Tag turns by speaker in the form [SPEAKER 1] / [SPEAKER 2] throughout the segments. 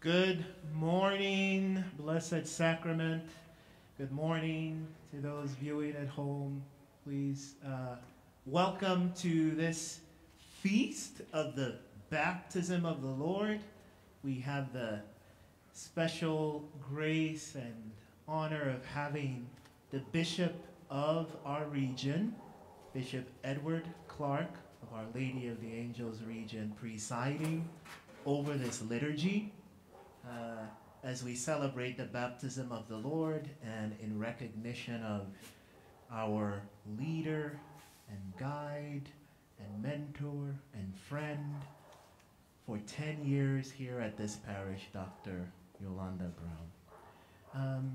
[SPEAKER 1] Good morning, Blessed Sacrament. Good morning to those viewing at home. Please uh, welcome to this feast of the baptism of the Lord. We have the special grace and honor of having the Bishop of our region, Bishop Edward Clark of Our Lady of the Angels region, presiding over this liturgy uh, as we celebrate the baptism of the Lord and in recognition of our leader and guide and mentor and friend for 10 years here at this parish, Dr. Yolanda Brown. Um,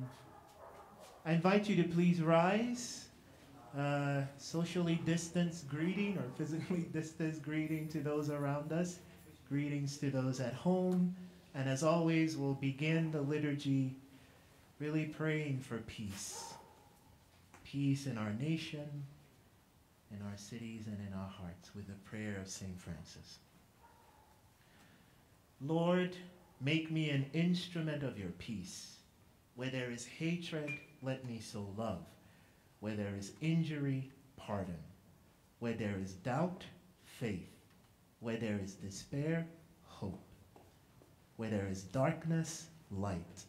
[SPEAKER 1] I invite you to please rise. Uh, socially distanced greeting or physically distanced greeting to those around us. Greetings to those at home. And as always, we'll begin the liturgy really praying for peace. Peace in our nation, in our cities, and in our hearts with the prayer of St. Francis. Lord, make me an instrument of your peace. Where there is hatred, let me sow love. Where there is injury, pardon. Where there is doubt, faith. Where there is despair, hope. Where there is darkness, light.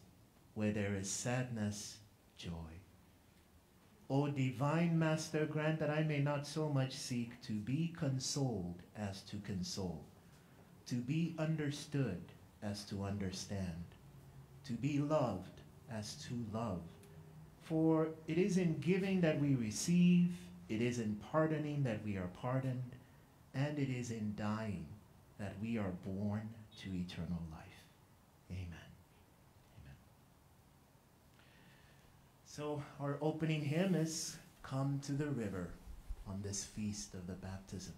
[SPEAKER 1] Where there is sadness, joy. O divine Master, grant that I may not so much seek to be consoled as to console, to be understood as to understand, to be loved as to love. For it is in giving that we receive, it is in pardoning that we are pardoned, and it is in dying that we are born to eternal life. Amen. Amen. So our opening hymn is Come to the River on this feast of the baptism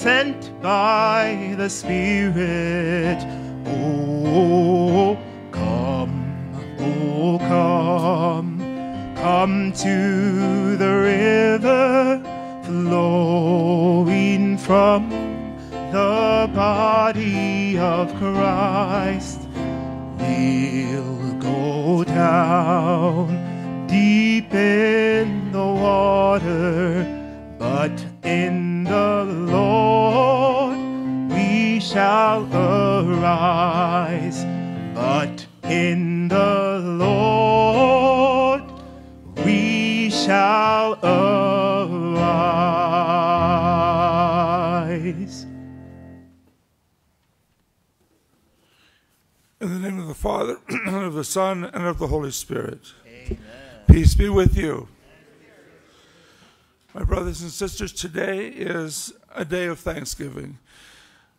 [SPEAKER 1] sent by the Spirit.
[SPEAKER 2] And of the Holy Spirit. Peace be with you. My brothers and sisters, today is a day of thanksgiving.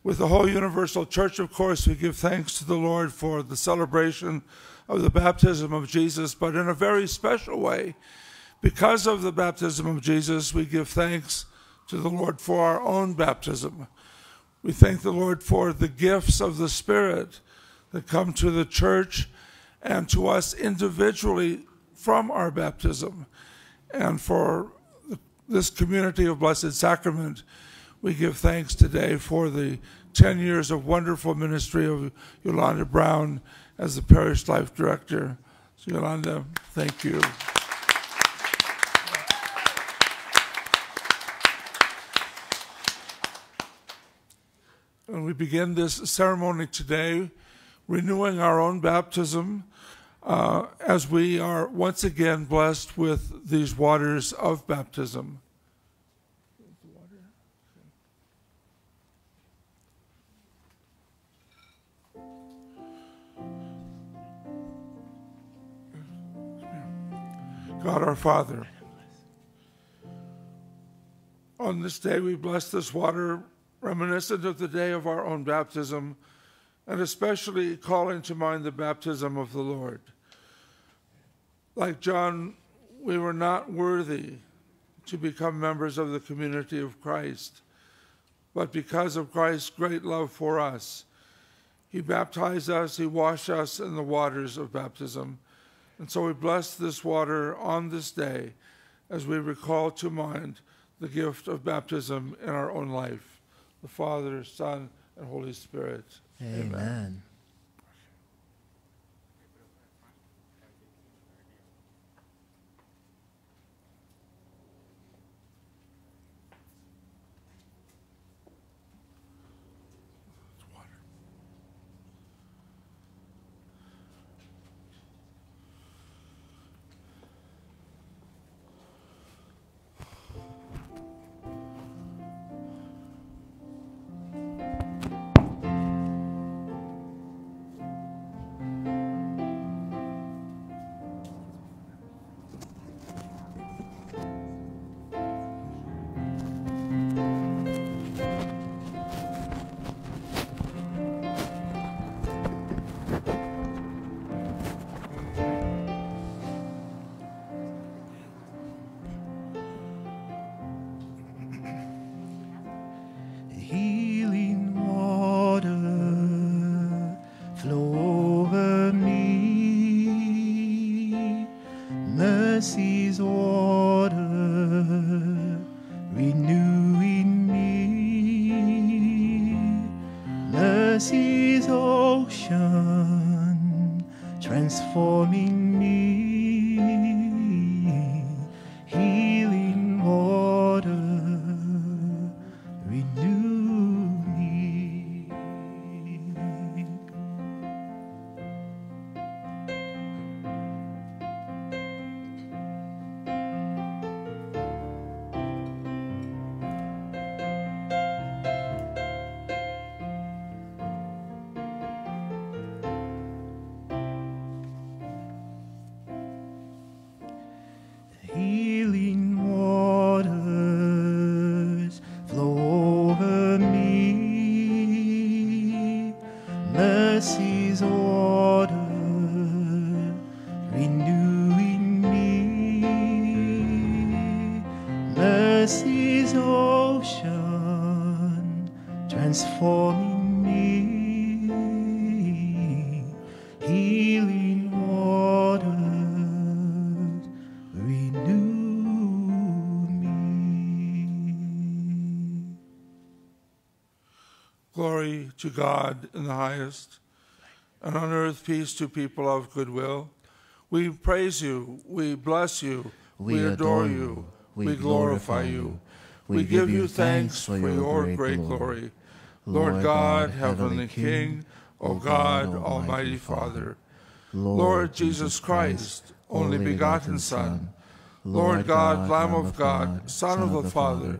[SPEAKER 2] With the whole universal church, of course, we give thanks to the Lord for the celebration of the baptism of Jesus, but in a very special way, Because of the baptism of Jesus, we give thanks to the Lord for our own baptism. We thank the Lord for the gifts of the Spirit that come to the church and to us individually from our baptism. And for this community of Blessed Sacrament, we give thanks today for the 10 years of wonderful ministry of Yolanda Brown as the parish life director. So, Yolanda, thank you. And we begin this ceremony today renewing our own baptism uh, as we are once again blessed with these waters of baptism. God our Father, on this day we bless this water reminiscent of the day of our own baptism, and especially calling to mind the baptism of the Lord. Like John, we were not worthy to become members of the community of Christ, but because of Christ's great love for us, he baptized us, he washed us in the waters of baptism. And so we bless this water on this day as we recall to mind the gift of baptism in our own life the Father, Son, and Holy Spirit.
[SPEAKER 1] Amen. Amen.
[SPEAKER 2] To God in the highest, and on earth peace to people of goodwill. We praise you, we bless you, we, we adore you, we, we glorify you. We give you thanks for your great glory. Lord God, heavenly King, O God, almighty Father, Lord Jesus Christ, only begotten Son, Lord God, Lamb of God, Son of the Father,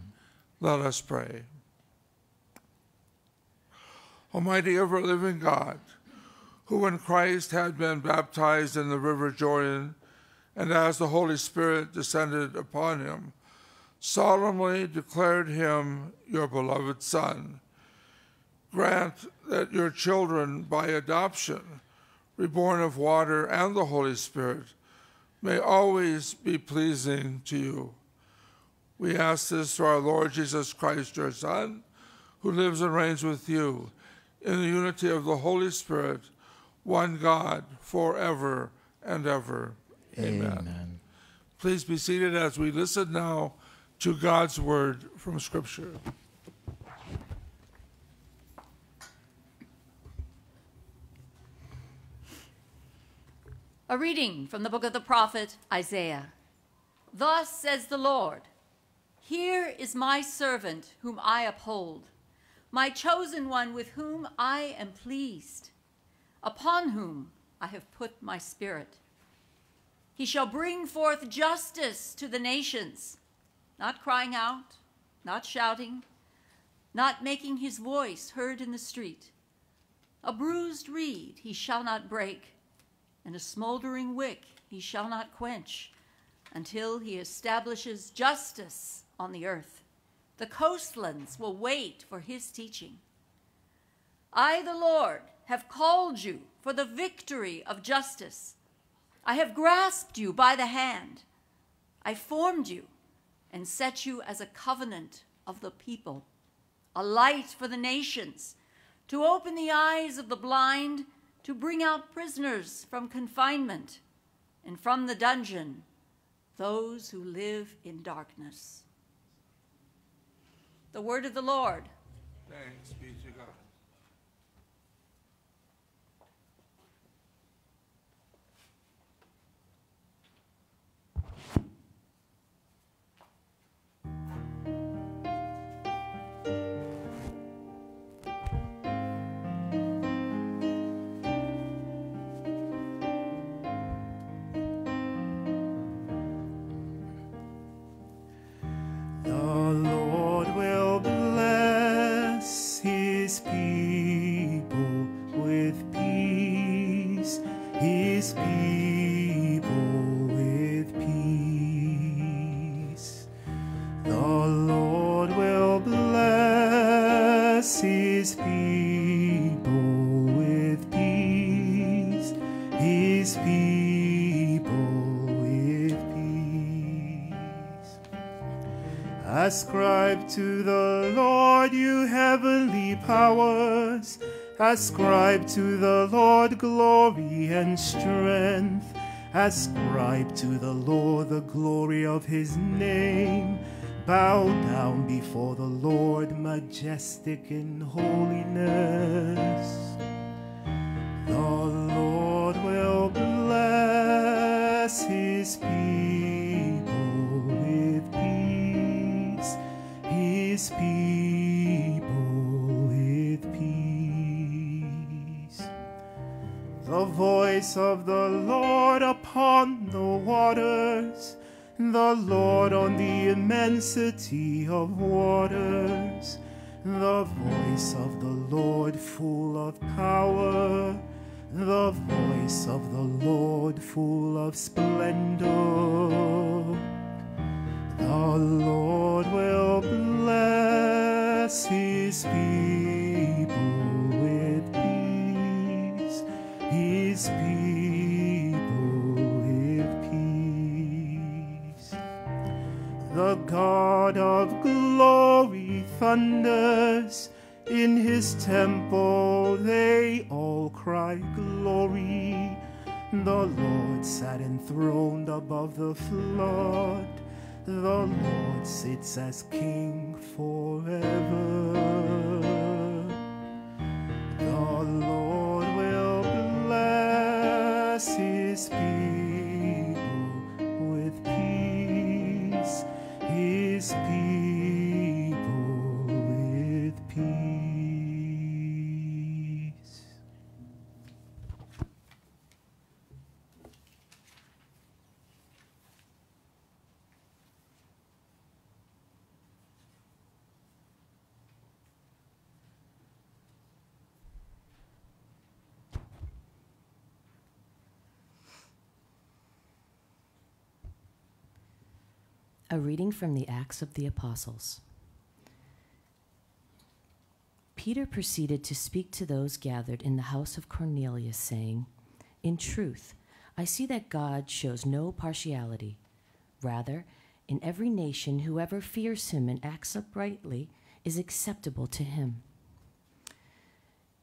[SPEAKER 2] Let us pray. Almighty ever living God, who when Christ had been baptized in the river Jordan, and as the Holy Spirit descended upon him, solemnly declared him your beloved Son, grant that your children by adoption, reborn of water and the Holy Spirit, may always be pleasing to you. We ask this through our Lord Jesus Christ, your Son, who lives and reigns with you in the unity of the Holy Spirit, one God, forever and ever. Amen. Amen. Please be seated as we listen now to God's word from Scripture.
[SPEAKER 3] A reading from the book of the prophet Isaiah. Thus says the Lord Here is my servant whom I uphold, my chosen one with whom I am pleased, upon whom I have put my spirit. He shall bring forth justice to the nations, not crying out, not shouting, not making his voice heard in the street. A bruised reed he shall not break and a smoldering wick he shall not quench until he establishes justice on the earth. The coastlands will wait for his teaching. I, the Lord, have called you for the victory of justice. I have grasped you by the hand. I formed you and set you as a covenant of the people, a light for the nations, to open the eyes of the blind to bring out prisoners from confinement, and from the dungeon those who live in darkness. The word of the Lord.
[SPEAKER 2] Thanks be to
[SPEAKER 1] the Lord, you heavenly powers. Ascribe to the Lord glory and strength. Ascribe to the Lord the glory of his name. Bow down before the Lord, majestic in holiness. The Lord will bless his people voice of the Lord upon the waters, the Lord on the immensity of waters, the voice of the Lord full of power, the voice of the Lord full of splendor. The Lord will bless his people his people with peace. The God of glory thunders, in his temple they all cry glory. The Lord sat enthroned above the flood. The Lord sits as King forever. The Lord bless his people with peace, his people
[SPEAKER 4] A reading from the Acts of the Apostles. Peter proceeded to speak to those gathered in the house of Cornelius, saying, In truth, I see that God shows no partiality. Rather, in every nation, whoever fears him and acts uprightly is acceptable to him.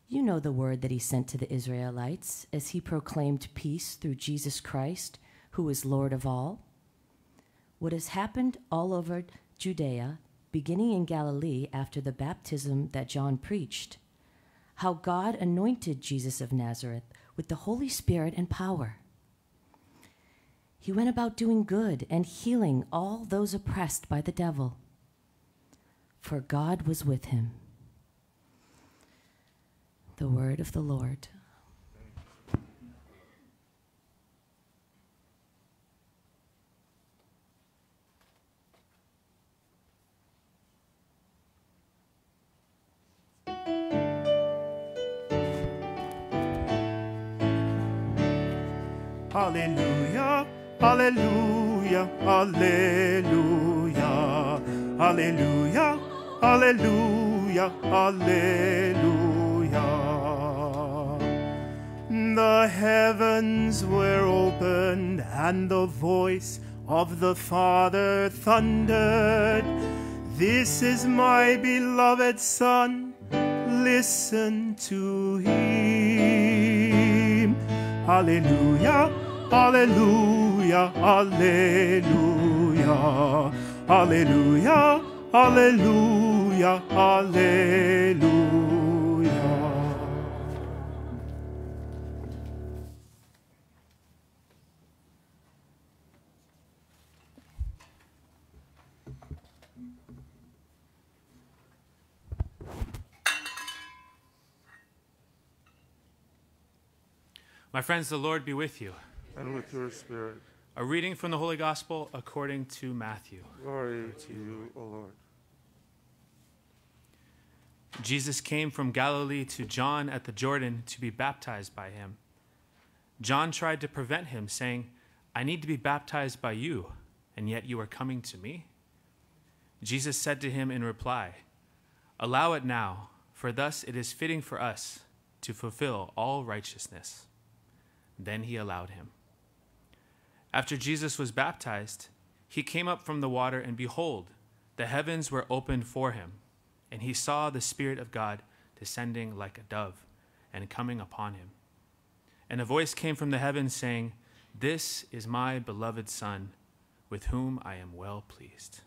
[SPEAKER 4] You know the word that he sent to the Israelites as he proclaimed peace through Jesus Christ, who is Lord of all. What has happened all over Judea, beginning in Galilee after the baptism that John preached, how God anointed Jesus of Nazareth with the Holy Spirit and power. He went about doing good and healing all those oppressed by the devil, for God was with him. The word of the Lord.
[SPEAKER 1] Hallelujah, hallelujah, hallelujah, hallelujah, hallelujah, hallelujah. The heavens were opened, and the voice of the Father thundered. This is my beloved Son, listen to him. Hallelujah, hallelujah, hallelujah, hallelujah, hallelujah, hallelujah.
[SPEAKER 5] My friends, the Lord be with you.
[SPEAKER 2] And with your spirit.
[SPEAKER 5] A reading from the Holy Gospel according to Matthew.
[SPEAKER 2] Glory to you, O Lord.
[SPEAKER 5] Jesus came from Galilee to John at the Jordan to be baptized by him. John tried to prevent him, saying, I need to be baptized by you, and yet you are coming to me? Jesus said to him in reply, Allow it now, for thus it is fitting for us to fulfill all righteousness. Then he allowed him. After Jesus was baptized, he came up from the water, and behold, the heavens were opened for him, and he saw the Spirit of God descending like a dove and coming upon him. And a voice came from the heavens saying, This is my beloved Son, with whom I am well pleased.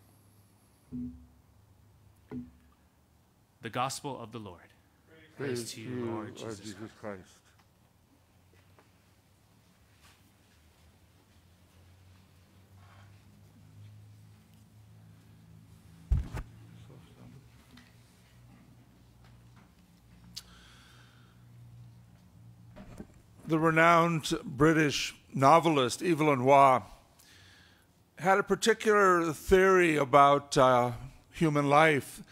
[SPEAKER 5] The Gospel of the Lord. Praise, to you, Lord Jesus
[SPEAKER 2] Jesus Christ. The renowned British novelist Evelyn Waugh had a particular theory about uh, human life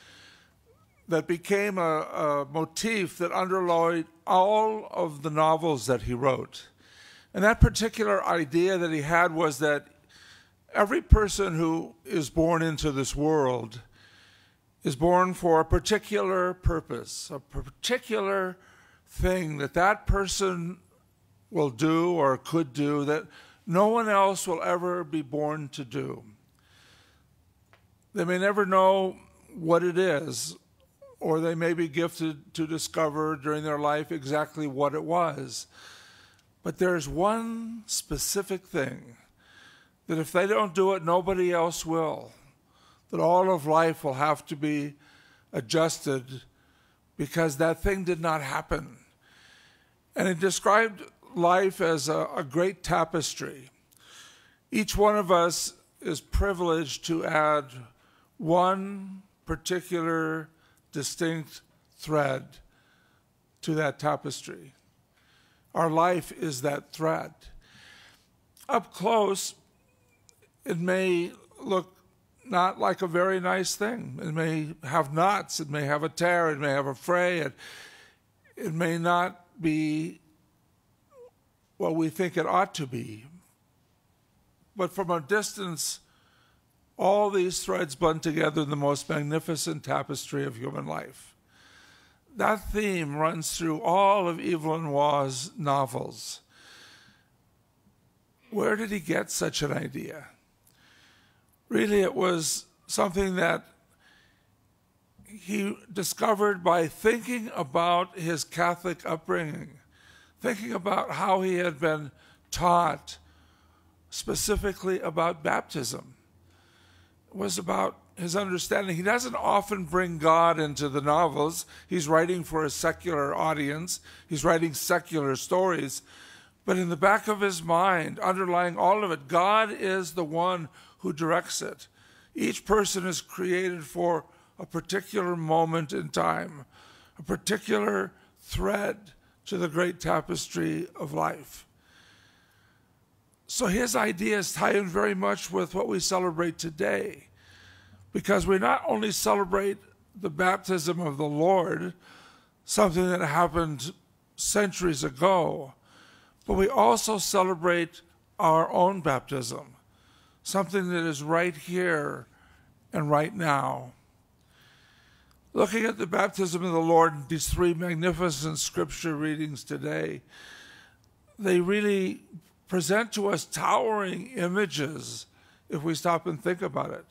[SPEAKER 2] that became a, a motif that underlay all of the novels that he wrote. And that particular idea that he had was that every person who is born into this world is born for a particular purpose, a particular thing that that person will do or could do that no one else will ever be born to do. They may never know what it is, or they may be gifted to discover during their life exactly what it was. But there's one specific thing that if they don't do it, nobody else will. That all of life will have to be adjusted because that thing did not happen. And it described life as a, a great tapestry. Each one of us is privileged to add one particular distinct thread to that tapestry. Our life is that thread. Up close, it may look not like a very nice thing. It may have knots, it may have a tear, it may have a fray, it, it may not be what we think it ought to be. But from a distance, all these threads blend together in the most magnificent tapestry of human life. That theme runs through all of Evelyn Waugh's novels. Where did he get such an idea? Really, it was something that he discovered by thinking about his Catholic upbringing, thinking about how he had been taught specifically about baptism. Was about his understanding. He doesn't often bring God into the novels. He's writing for a secular audience, he's writing secular stories. But in the back of his mind, underlying all of it, God is the one who directs it. Each person is created for a particular moment in time, a particular thread to the great tapestry of life. So his ideas tie in very much with what we celebrate today, because we not only celebrate the baptism of the Lord, something that happened centuries ago, but we also celebrate our own baptism, something that is right here and right now. Looking at the baptism of the Lord these three magnificent scripture readings today, they really present to us towering images if we stop and think about it.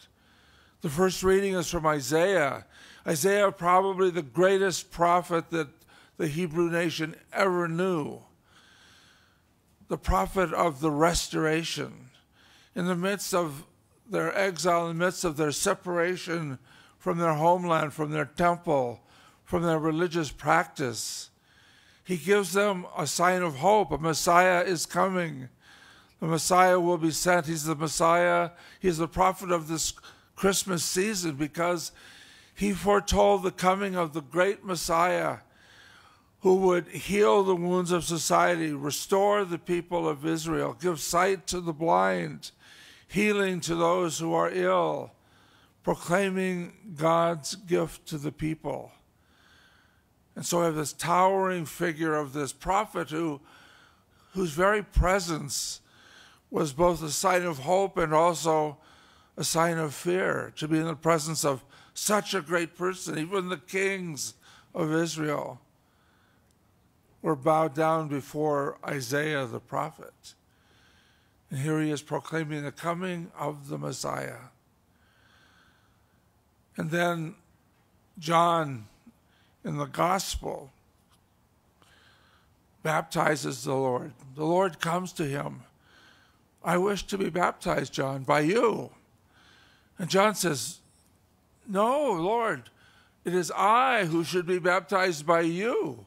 [SPEAKER 2] The first reading is from Isaiah. Isaiah, probably the greatest prophet that the Hebrew nation ever knew. The prophet of the restoration. In the midst of their exile, in the midst of their separation from their homeland, from their temple, from their religious practice. He gives them a sign of hope. A Messiah is coming. The Messiah will be sent. He's the Messiah. He's the prophet of this Christmas season because he foretold the coming of the great Messiah who would heal the wounds of society, restore the people of Israel, give sight to the blind, healing to those who are ill, proclaiming God's gift to the people. And so we have this towering figure of this prophet who, whose very presence was both a sign of hope and also a sign of fear to be in the presence of such a great person. Even the kings of Israel were bowed down before Isaiah the prophet. And here he is proclaiming the coming of the Messiah. And then John in the gospel baptizes the Lord. The Lord comes to him. I wish to be baptized, John, by you. And John says, No, Lord, it is I who should be baptized by you.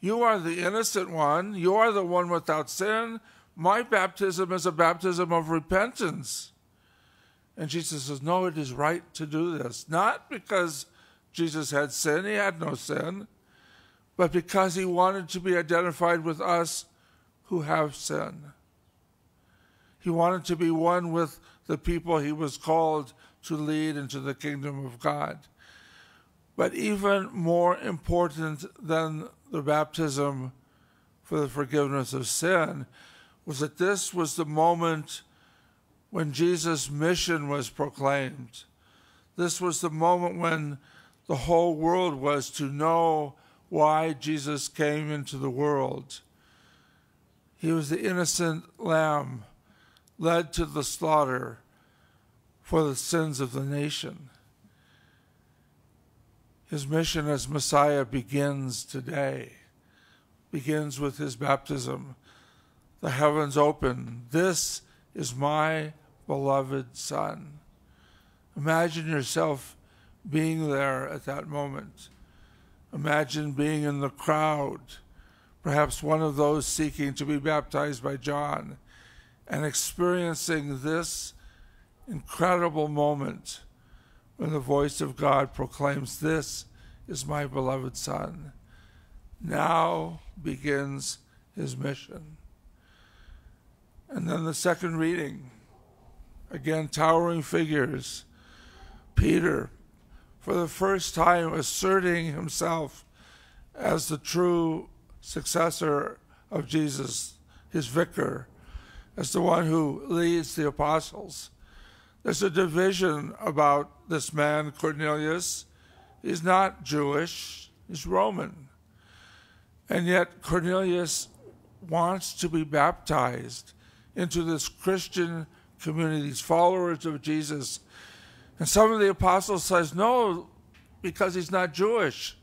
[SPEAKER 2] You are the innocent one. You are the one without sin. My baptism is a baptism of repentance. And Jesus says, No, it is right to do this. Not because Jesus had sin, he had no sin, but because he wanted to be identified with us who have sin. He wanted to be one with the people he was called to lead into the kingdom of God. But even more important than the baptism for the forgiveness of sin was that this was the moment when Jesus' mission was proclaimed. This was the moment when the whole world was to know why Jesus came into the world. He was the innocent lamb led to the slaughter for the sins of the nation. His mission as Messiah begins today, begins with his baptism. The heavens open. This is my beloved Son. Imagine yourself being there at that moment. Imagine being in the crowd, perhaps one of those seeking to be baptized by John, and experiencing this incredible moment when the voice of God proclaims, This is my beloved Son. Now begins his mission. And then the second reading Again, towering figures. Peter, for the first time, asserting himself as the true successor of Jesus, his vicar, as the one who leads the apostles. There's a division about this man, Cornelius. He's not Jewish, he's Roman. And yet, Cornelius wants to be baptized into this Christian community, these followers of Jesus. And some of the apostles says, no, because he's not Jewish.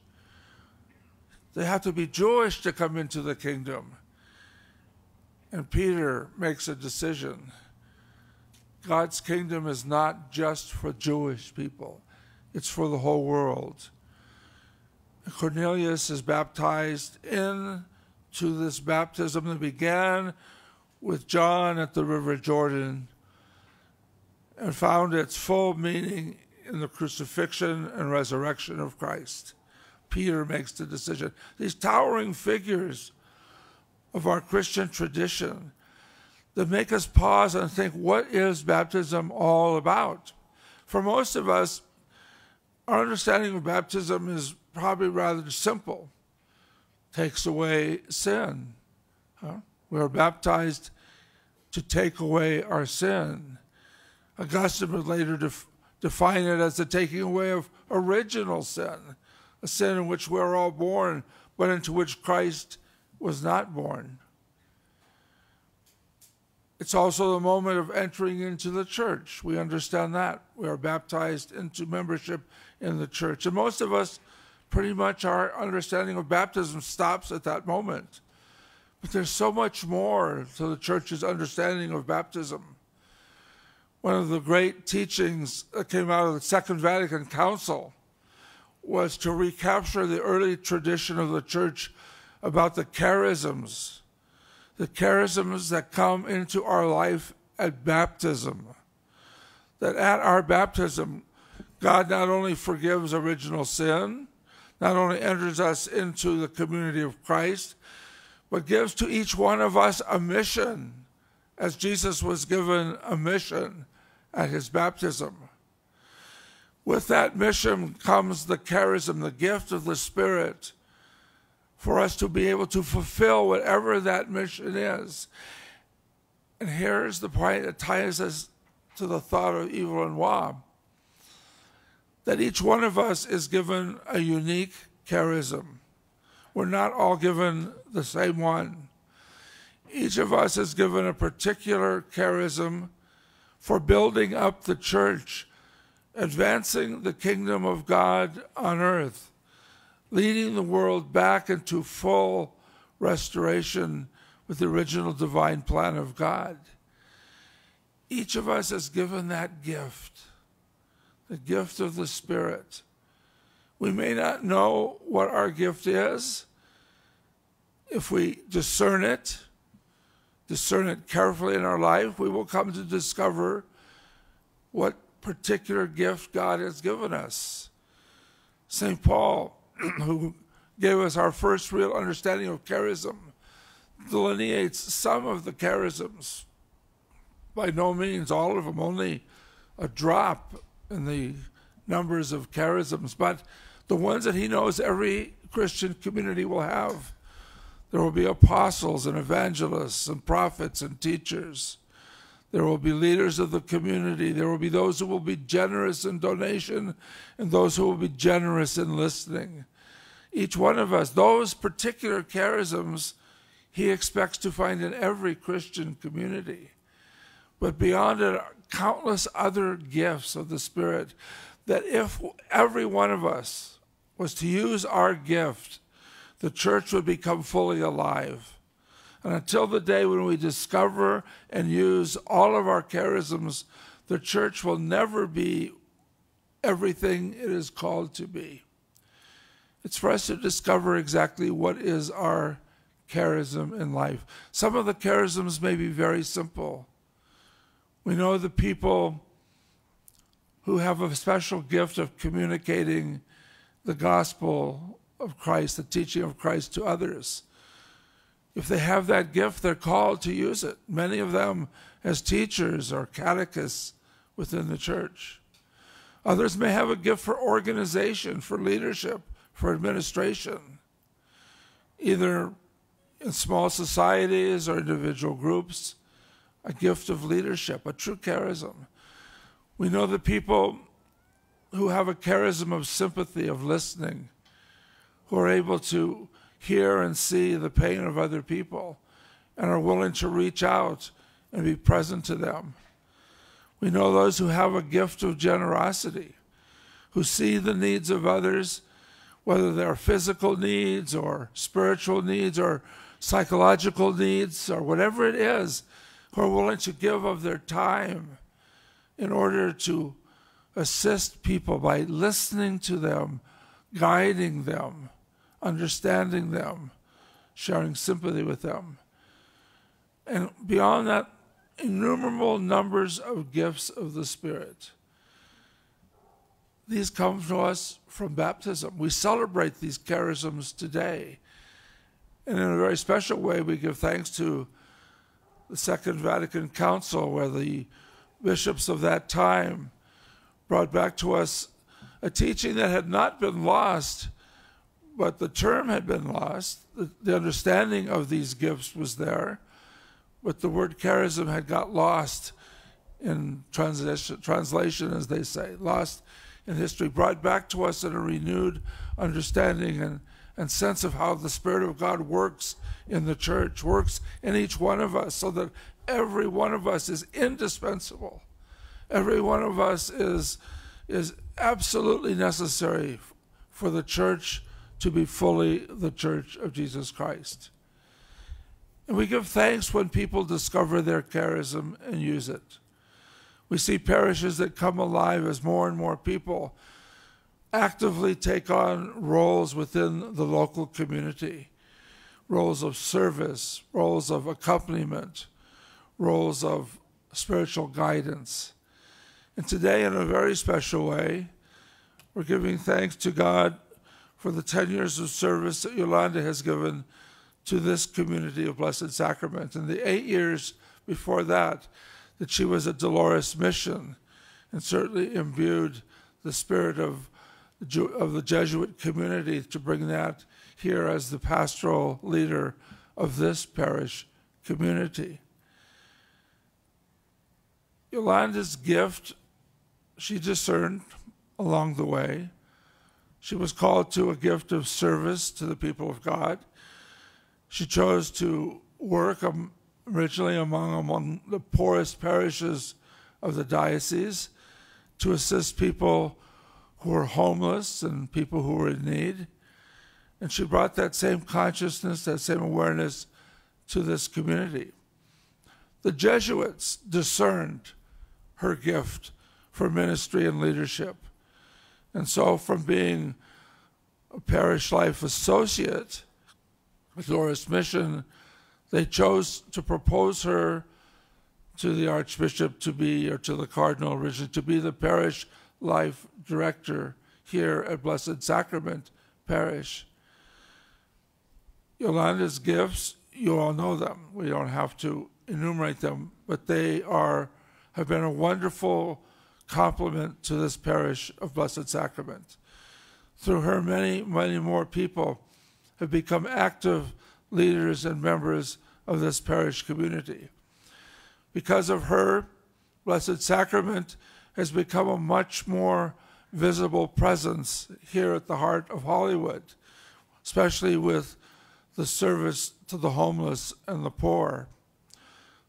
[SPEAKER 2] They have to be Jewish to come into the kingdom. And Peter makes a decision. God's kingdom is not just for Jewish people, it's for the whole world. Cornelius is baptized into this baptism that began with John at the River Jordan and found its full meaning in the crucifixion and resurrection of Christ. Peter makes the decision. These towering figures of our Christian tradition that make us pause and think, what is baptism all about? For most of us, our understanding of baptism is probably rather simple. Takes away sin. Huh? We are baptized to take away our sin. Augustine would later def- define it as the taking away of original sin, a sin in which we're all born, but into which Christ was not born. It's also the moment of entering into the church. We understand that. We are baptized into membership in the church. And most of us, pretty much our understanding of baptism stops at that moment. But there's so much more to the church's understanding of baptism. One of the great teachings that came out of the Second Vatican Council was to recapture the early tradition of the church about the charisms, the charisms that come into our life at baptism. That at our baptism, God not only forgives original sin, not only enters us into the community of Christ, but gives to each one of us a mission, as Jesus was given a mission at his baptism. With that mission comes the charism, the gift of the Spirit, for us to be able to fulfill whatever that mission is. And here's the point that ties us to the thought of Yves Lenoir that each one of us is given a unique charism. We're not all given the same one. Each of us is given a particular charism for building up the church, advancing the kingdom of God on earth, leading the world back into full restoration with the original divine plan of God. Each of us is given that gift, the gift of the Spirit. We may not know what our gift is. If we discern it, discern it carefully in our life, we will come to discover what particular gift God has given us. St. Paul, who gave us our first real understanding of charism, delineates some of the charisms. By no means all of them, only a drop in the numbers of charisms, but the ones that he knows every Christian community will have. There will be apostles and evangelists and prophets and teachers. There will be leaders of the community. There will be those who will be generous in donation and those who will be generous in listening. Each one of us, those particular charisms, he expects to find in every Christian community. But beyond it, countless other gifts of the Spirit that if every one of us was to use our gift, the church would become fully alive. And until the day when we discover and use all of our charisms, the church will never be everything it is called to be. It's for us to discover exactly what is our charism in life. Some of the charisms may be very simple. We know the people who have a special gift of communicating the gospel of Christ, the teaching of Christ to others. If they have that gift, they're called to use it. Many of them as teachers or catechists within the church. Others may have a gift for organization, for leadership, for administration, either in small societies or individual groups, a gift of leadership, a true charism. We know the people who have a charism of sympathy, of listening, who are able to hear and see the pain of other people and are willing to reach out and be present to them. We know those who have a gift of generosity, who see the needs of others, whether they're physical needs or spiritual needs or psychological needs or whatever it is, who are willing to give of their time in order to assist people by listening to them, guiding them, understanding them, sharing sympathy with them. And beyond that, innumerable numbers of gifts of the Spirit. These come to us from baptism. We celebrate these charisms today. And in a very special way, we give thanks to the Second Vatican Council, where the bishops of that time brought back to us a teaching that had not been lost, but the term had been lost. The, the understanding of these gifts was there but the word charism had got lost in translation, translation, as they say, lost in history, brought back to us in a renewed understanding and, and sense of how the Spirit of God works in the church, works in each one of us, so that every one of us is indispensable. Every one of us is, is absolutely necessary for the church to be fully the church of Jesus Christ. And we give thanks when people discover their charism and use it. We see parishes that come alive as more and more people actively take on roles within the local community roles of service, roles of accompaniment, roles of spiritual guidance. And today, in a very special way, we're giving thanks to God for the 10 years of service that Yolanda has given to this community of Blessed Sacrament. and the eight years before that, that she was at Dolores Mission and certainly imbued the spirit of, of the Jesuit community to bring that here as the pastoral leader of this parish community. Yolanda's gift, she discerned along the way. She was called to a gift of service to the people of God. She chose to work originally among, among the poorest parishes of the diocese to assist people who were homeless and people who were in need. And she brought that same consciousness, that same awareness to this community. The Jesuits discerned her gift for ministry and leadership. And so, from being a parish life associate, Dolores Mission, they chose to propose her to the Archbishop to be, or to the Cardinal originally, to be the parish life director here at Blessed Sacrament Parish. Yolanda's gifts, you all know them. We don't have to enumerate them, but they are have been a wonderful complement to this parish of Blessed Sacrament. Through her, many, many more people have become active leaders and members of this parish community. Because of her, Blessed Sacrament has become a much more visible presence here at the heart of Hollywood, especially with the service to the homeless and the poor,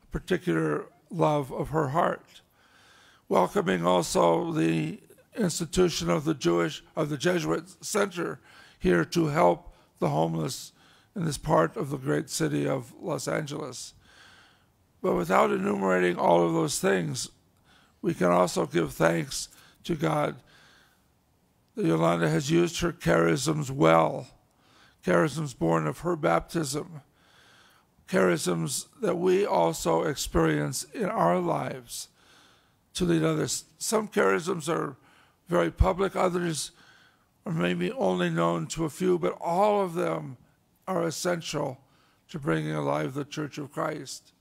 [SPEAKER 2] a particular love of her heart. Welcoming also the institution of the Jewish of the Jesuit Center here to help the homeless in this part of the great city of Los Angeles. But without enumerating all of those things, we can also give thanks to God that Yolanda has used her charisms well, charisms born of her baptism, charisms that we also experience in our lives to lead others. Some charisms are very public, others are maybe only known to a few, but all of them are essential to bringing alive the Church of Christ.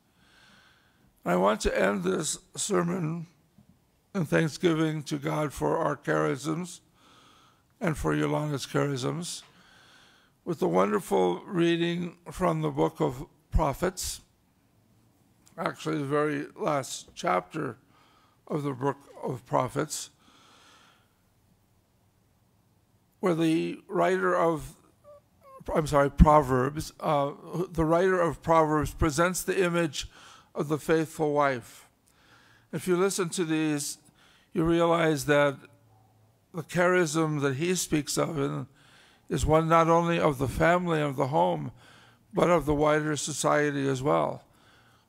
[SPEAKER 2] I want to end this sermon in thanksgiving to God for our charisms and for Yolanda's charisms with a wonderful reading from the book of prophets, actually, the very last chapter of the book of prophets, where the writer of I'm sorry, Proverbs, uh, the writer of Proverbs presents the image of the faithful wife. If you listen to these, you realize that the charism that he speaks of is one not only of the family of the home, but of the wider society as well.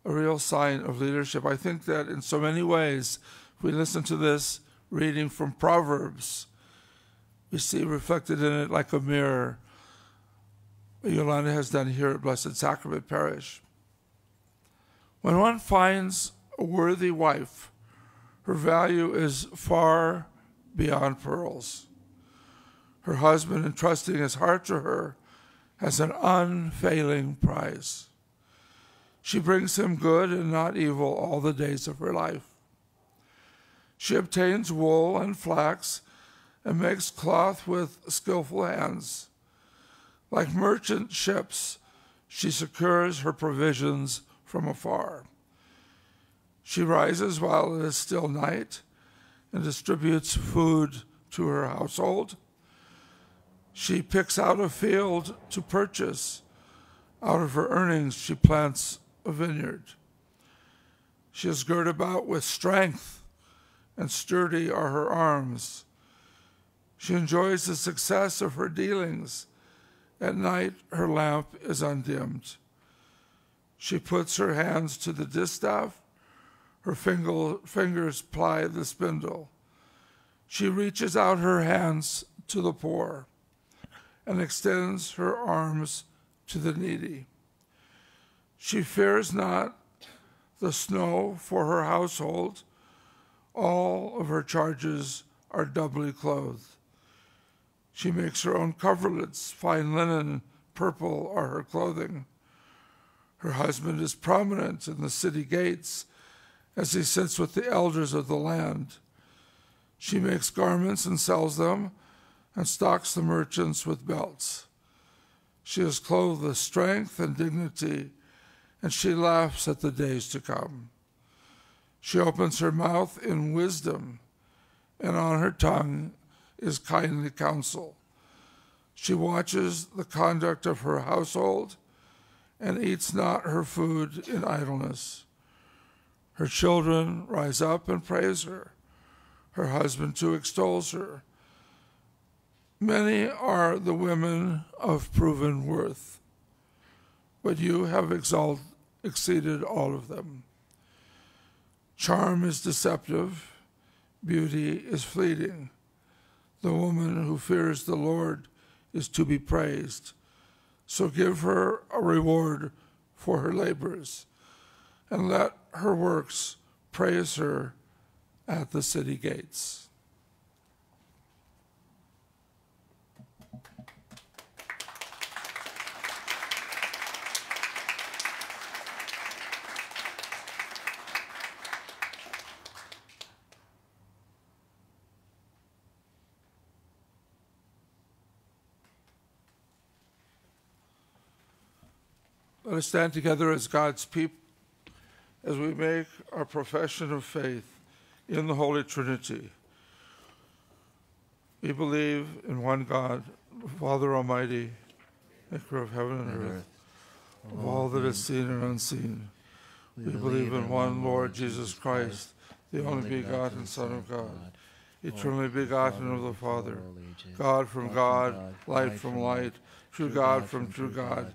[SPEAKER 2] A real sign of leadership. I think that in so many ways, if we listen to this reading from Proverbs, we see reflected in it like a mirror what Yolanda has done here at Blessed Sacrament Parish. When one finds a worthy wife, her value is far beyond pearls. Her husband, entrusting his heart to her, has an unfailing prize. She brings him good and not evil all the days of her life. She obtains wool and flax and makes cloth with skillful hands. Like merchant ships, she secures her provisions from afar. She rises while it is still night and distributes food to her household. She picks out a field to purchase. Out of her earnings, she plants a vineyard. She is girt about with strength, and sturdy are her arms. She enjoys the success of her dealings. At night, her lamp is undimmed. She puts her hands to the distaff, her finger, fingers ply the spindle. She reaches out her hands to the poor and extends her arms to the needy. She fears not the snow for her household. All of her charges are doubly clothed. She makes her own coverlets, fine linen, purple are her clothing. Her husband is prominent in the city gates as he sits with the elders of the land. She makes garments and sells them and stocks the merchants with belts. She is clothed with strength and dignity, and she laughs at the days to come. She opens her mouth in wisdom, and on her tongue is kindly counsel. She watches the conduct of her household and eats not her food in idleness. Her children rise up and praise her. Her husband too extols her. Many are the women of proven worth, but you have exalted, exceeded all of them. Charm is deceptive, beauty is fleeting. The woman who fears the Lord is to be praised. So give her a reward for her labors, and let her works praise her at the city gates. Let us stand together as God's people as we make our profession of faith in the Holy Trinity. We believe in one God, Father Almighty, maker of heaven and, earth, of all that is seen and unseen. We, we believe in one Lord Jesus Christ, the only begotten Son of God, eternally begotten of the Father, God from God, light from light, true God from true God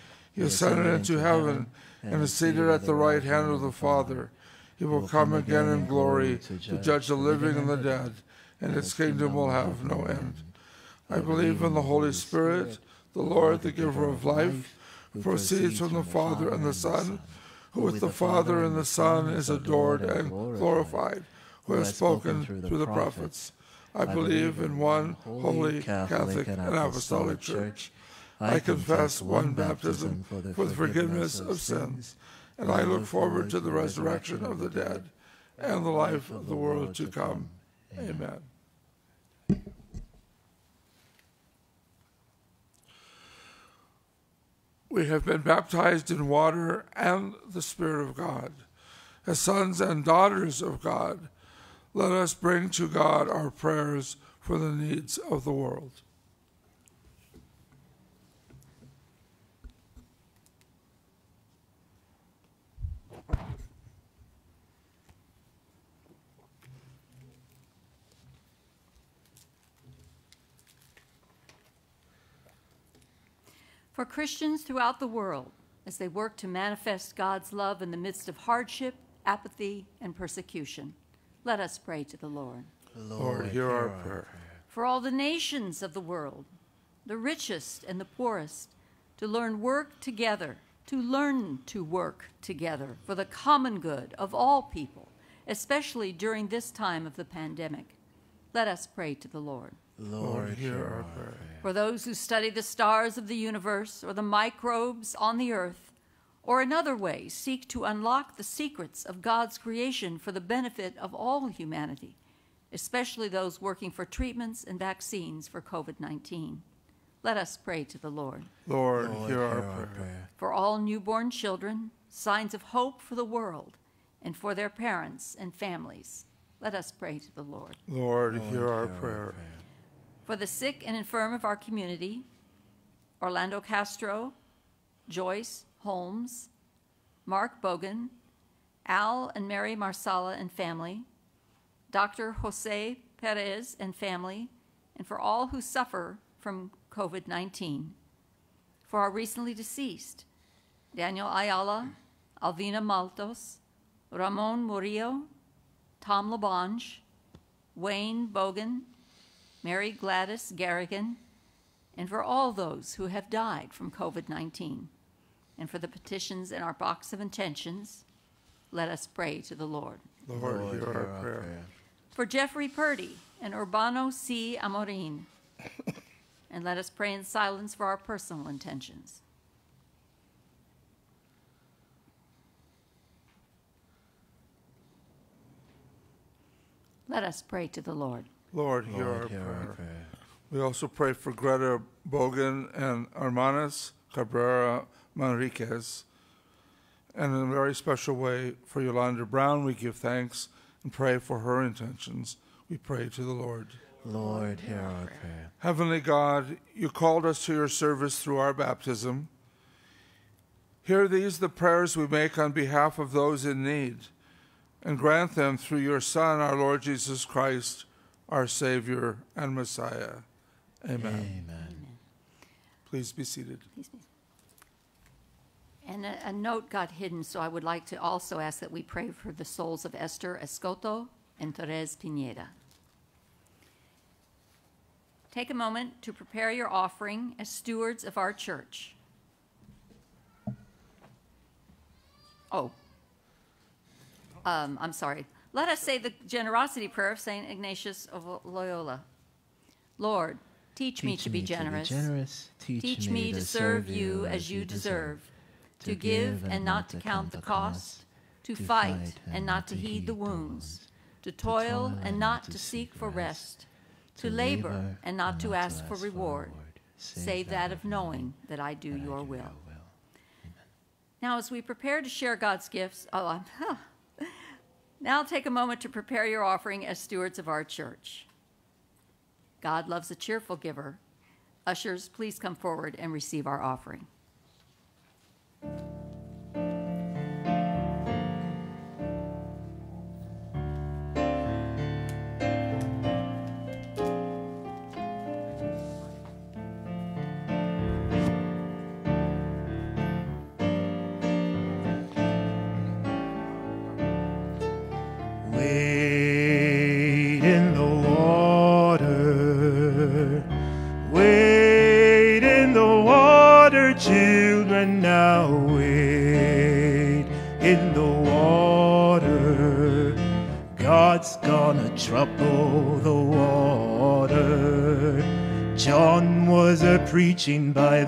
[SPEAKER 2] He ascended into heaven and is seated at the right hand of the Father. He will come again in glory to judge the living and the dead, and his kingdom will have no end. I believe in the Holy Spirit, the Lord, the giver of life, who proceeds from the Father and the Son, who with the Father and the Son is adored and glorified, who has spoken through the prophets. I believe in one holy, Catholic, and Apostolic Church. I confess one baptism for the forgiveness of sins, and I look forward to the resurrection of the dead and the life of the world to come. Amen. We have been baptized in water and the Spirit of God. As sons and daughters of God, let us bring to God our prayers for the needs of the world.
[SPEAKER 3] For Christians throughout the world, as they work to manifest God's love in the midst of hardship, apathy, and persecution, let us pray to the Lord.
[SPEAKER 2] Lord, hear our prayer.
[SPEAKER 3] For all the nations of the world, the richest and the poorest, to learn work together, to learn to work together for the common good of all people, especially during this time of the pandemic. Let us pray to the Lord.
[SPEAKER 2] Lord, hear our prayer.
[SPEAKER 3] For those who study the stars of the universe or the microbes on the earth, or in other ways seek to unlock the secrets of God's creation for the benefit of all humanity, especially those working for treatments and vaccines for COVID 19. Let us pray to the Lord.
[SPEAKER 2] Lord, hear our prayer.
[SPEAKER 3] For all newborn children, signs of hope for the world, and for their parents and families, let us pray to the Lord.
[SPEAKER 2] Lord, hear our prayer.
[SPEAKER 3] For the sick and infirm of our community, Orlando Castro, Joyce Holmes, Mark Bogan, Al and Mary Marsala and family, Dr. Jose Perez and family, and for all who suffer from COVID 19. For our recently deceased, Daniel Ayala, Alvina Maltos, Ramon Murillo, Tom Labange, Wayne Bogan, Mary Gladys Garrigan, and for all those who have died from COVID 19, and for the petitions in our box of intentions, let us pray to the Lord.
[SPEAKER 2] Lord, hear our prayer.
[SPEAKER 3] For Jeffrey Purdy and Urbano C. Amorin, and let us pray in silence for our personal intentions. Let us pray to the Lord.
[SPEAKER 2] Lord, hear
[SPEAKER 6] Lord,
[SPEAKER 2] our
[SPEAKER 6] hear
[SPEAKER 2] prayer.
[SPEAKER 6] our prayer.
[SPEAKER 2] We also pray for Greta Bogan and Hermanas Cabrera Manriquez. And in a very special way for Yolanda Brown, we give thanks and pray for her intentions. We pray to the Lord.
[SPEAKER 6] Lord, hear our prayer.
[SPEAKER 2] Heavenly God, you called us to your service through our baptism. Hear these the prayers we make on behalf of those in need, and grant them through your Son, our Lord Jesus Christ, our Savior and Messiah. Amen.
[SPEAKER 6] Amen.
[SPEAKER 2] Please be seated.
[SPEAKER 3] And a, a note got hidden, so I would like to also ask that we pray for the souls of Esther Escoto and Therese Pineda. Take a moment to prepare your offering as stewards of our church. Oh, um, I'm sorry. Let us say the generosity prayer of St. Ignatius of Loyola. Lord, teach, me to be generous.
[SPEAKER 6] generous.
[SPEAKER 3] Teach me to serve you as you deserve, to give and not to count the cost, to fight and not to heed the wounds, to toil and not to seek for rest, to labor and not to ask for reward, save that of knowing that I do your will. Now, as we prepare to share God's gifts, oh, I'm, huh. Now take a moment to prepare your offering as stewards of our church. God loves a cheerful giver. Ushers, please come forward and receive our offering.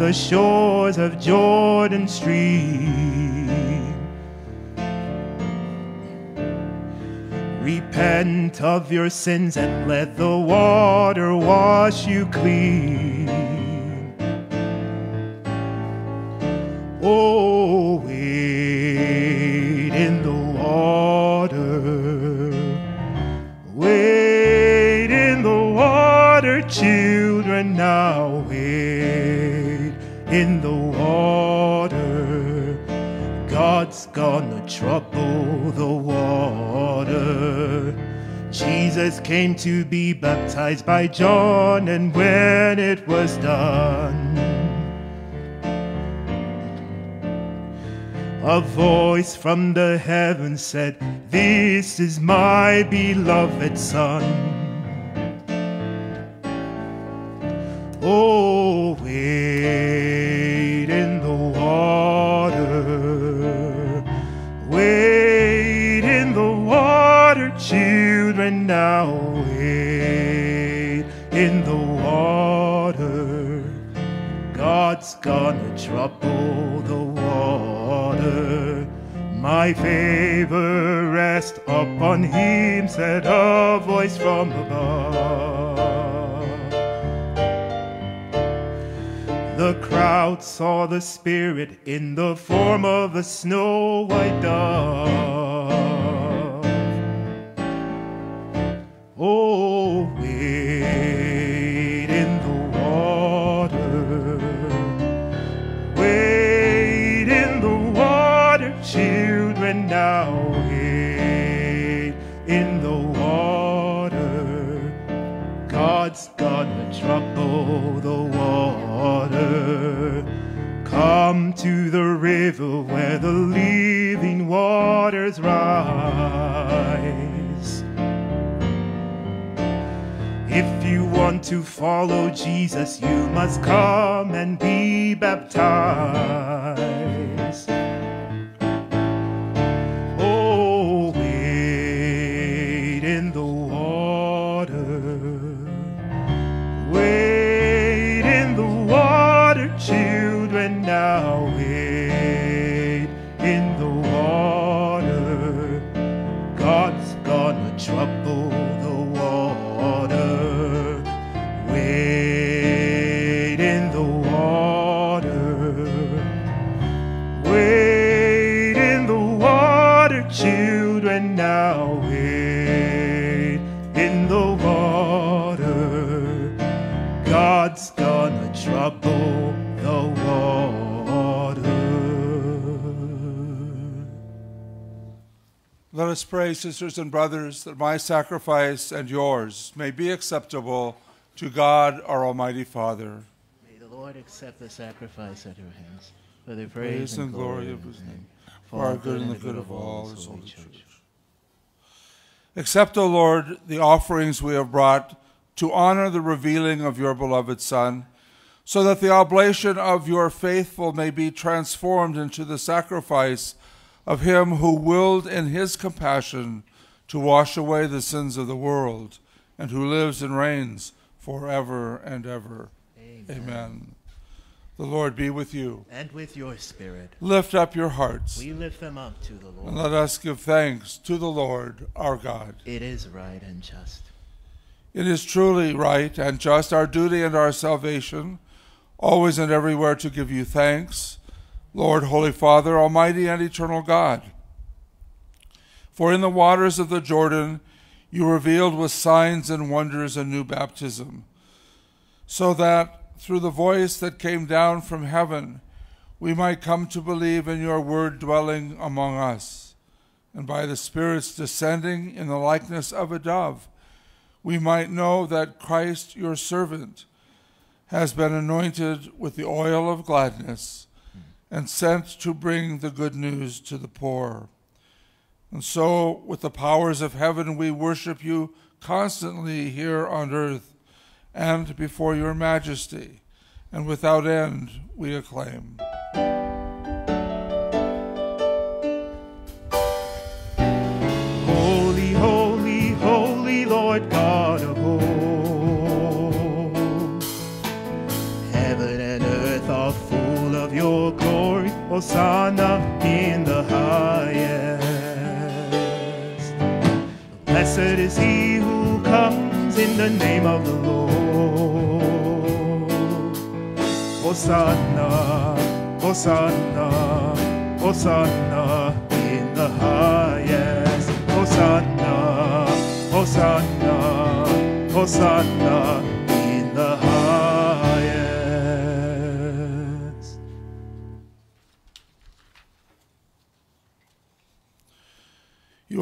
[SPEAKER 1] The shores of Jordan stream. Repent of your sins and let the water wash you clean. Oh, wade in the water. Wade in the water, children, now in the water. God's gonna trouble the water. Jesus came to be baptized by John, and when it was done, a voice from the heavens said, This is my beloved Son. Oh, wade in the water. Wade in the water, children, now wade in the water. God's gonna trouble the water. My favor rest upon him, said a voice from above. The crowd saw the Spirit in the form of a snow white dove. Oh, wade in the water. Wade in the water, children, now wade in the water. God's gonna trouble the. Come to the river where the living waters rise. If you want to follow Jesus, you must come and be baptized.
[SPEAKER 2] Us pray, sisters and brothers, that my sacrifice and yours may be acceptable to God our Almighty Father.
[SPEAKER 6] May the Lord accept the sacrifice at your hands for the
[SPEAKER 2] Praise
[SPEAKER 6] praise,
[SPEAKER 2] and glory of his name, for our good and the good of all his holy church. Accept, O Lord, the offerings we have brought to honor the revealing of your beloved Son, so that the oblation of your faithful may be transformed into the sacrifice of him who willed in his compassion to wash away the sins of the world, and who lives and reigns forever and ever.
[SPEAKER 6] Amen.
[SPEAKER 2] Amen. The Lord be with you.
[SPEAKER 6] And with your spirit,
[SPEAKER 2] Lift up your hearts,
[SPEAKER 6] we lift them up to the Lord.
[SPEAKER 2] and let us give thanks to the Lord our God.
[SPEAKER 6] It is right and just.
[SPEAKER 2] It is truly right and just our duty and our salvation, always and everywhere to give you thanks, Lord, Holy Father, Almighty and eternal God. For in the waters of the Jordan you revealed with signs and wonders a new baptism, so that through the voice that came down from heaven we might come to believe in your word dwelling among us, and by the Spirit's descending in the likeness of a dove we might know that Christ, your servant, has been anointed with the oil of gladness and sent to bring the good news to the poor. And so, with the powers of heaven, we worship you constantly here on earth and before your majesty, and without end we acclaim.
[SPEAKER 1] Hosanna in the highest. Blessed is he who comes in the name of the Lord. Hosanna, Hosanna, Hosanna in the highest. Hosanna, Hosanna, Hosanna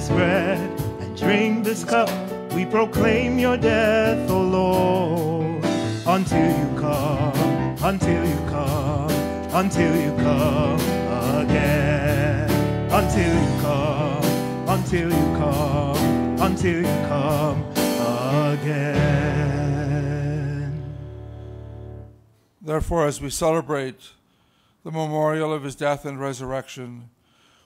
[SPEAKER 1] This bread and drink this cup, we proclaim your death, O Lord, until you come, until you come, until you come again, until you come, until you come, until you come again.
[SPEAKER 2] Therefore, as we celebrate the memorial of his death and resurrection,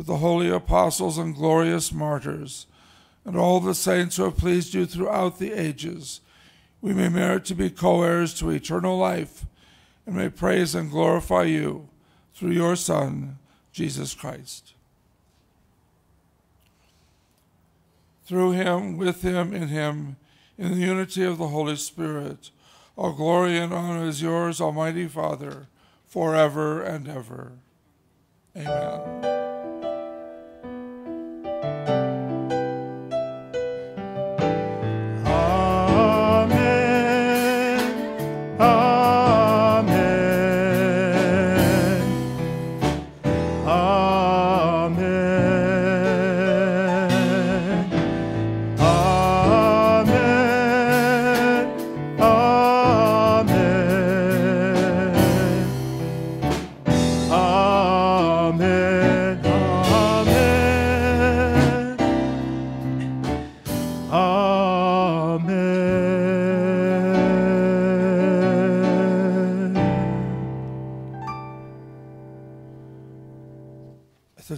[SPEAKER 2] with the holy apostles and glorious martyrs, and all the saints who have pleased you throughout the ages, we may merit to be co heirs to eternal life, and may praise and glorify you through your Son, Jesus Christ. Through him, with him, in him, in the unity of the Holy Spirit, all glory and honor is yours, Almighty Father, forever and ever. Amen.
[SPEAKER 1] Amen.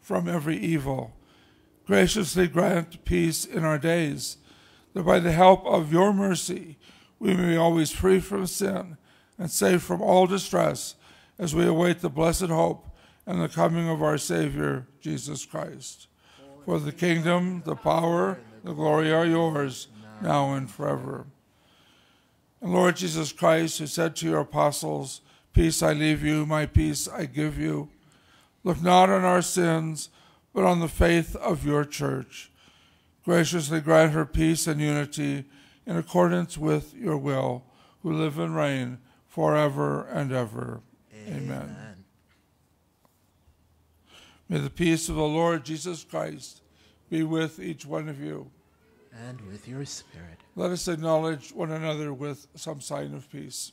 [SPEAKER 2] from every evil. Graciously grant peace in our days, that by the help of your mercy we may be always free from sin and safe from all distress as we await the blessed hope and the coming of our Savior, Jesus Christ. For the kingdom, the power, the glory are yours, now and forever. And Lord Jesus Christ, who said to your apostles, Peace I leave you, my peace I give you, look not on our sins, but on the faith of your church. Graciously grant her peace and unity in accordance with your will, who live and reign forever and ever. Amen. May the peace of the Lord Jesus Christ be with each one of you.
[SPEAKER 6] And with your spirit.
[SPEAKER 2] Let us acknowledge one another with some sign of peace.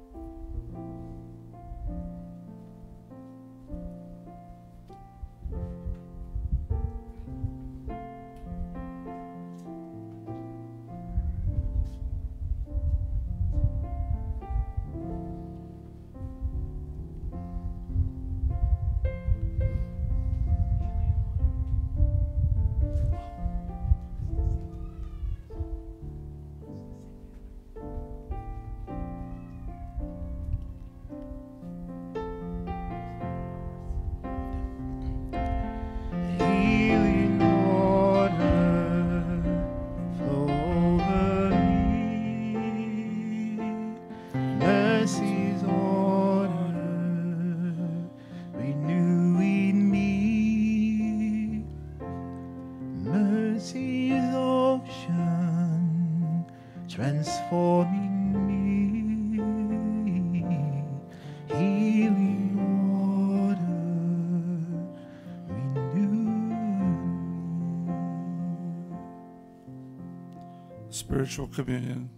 [SPEAKER 2] spiritual communion.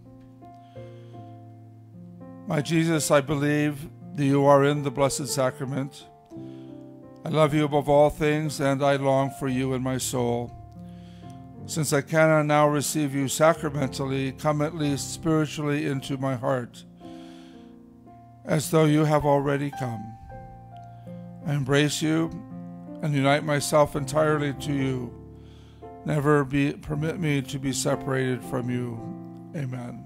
[SPEAKER 2] My Jesus, I believe that you are in the Blessed Sacrament. I love you above all things, and I long for you in my soul. Since I cannot now receive you sacramentally, come at least spiritually into my heart, as though you have already come. I embrace you and unite myself entirely to you Never be, permit me to be separated from you. Amen.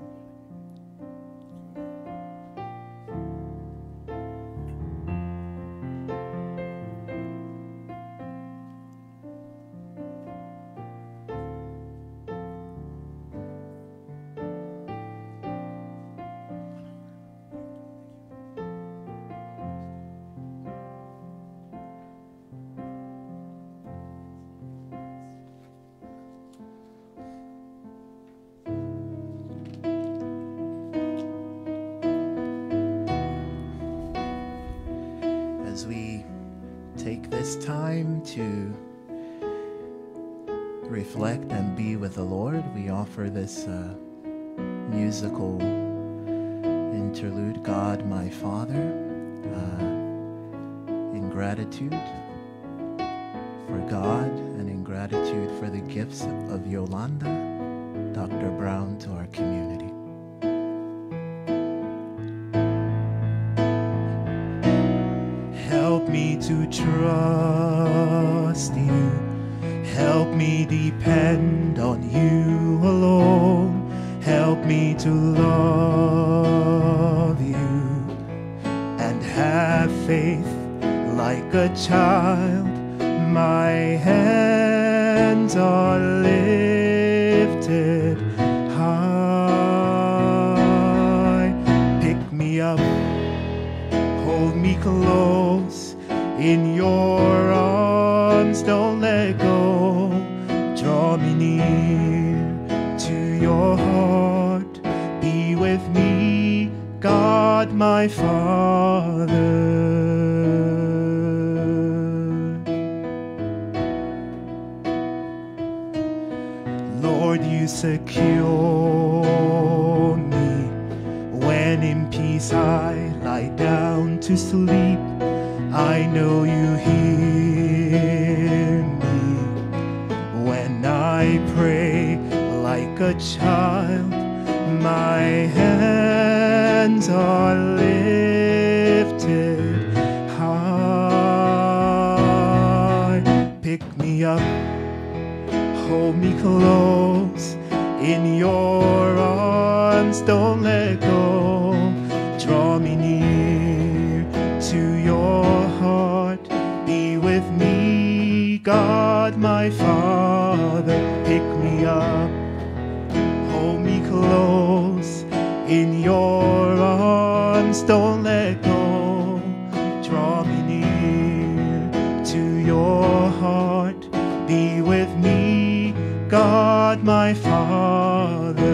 [SPEAKER 6] My Father,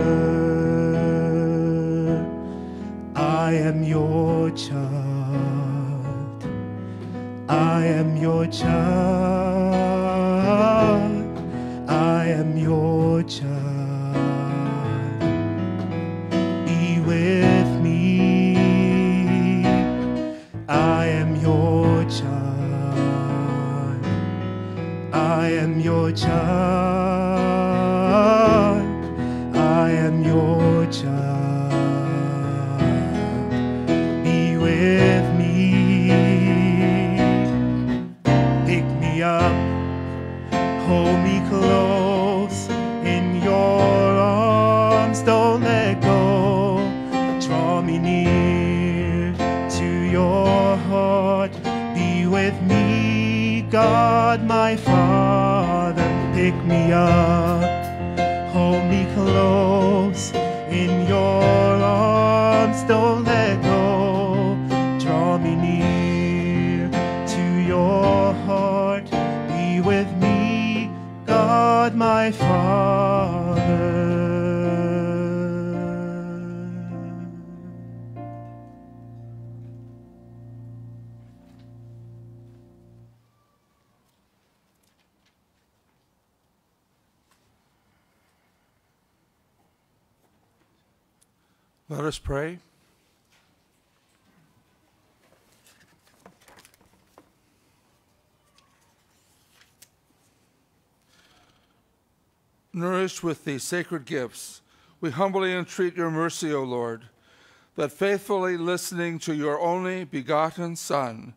[SPEAKER 1] I am your child, I am your child.
[SPEAKER 2] nourished with the sacred gifts, we humbly entreat your mercy, O Lord, that faithfully listening to your only begotten Son,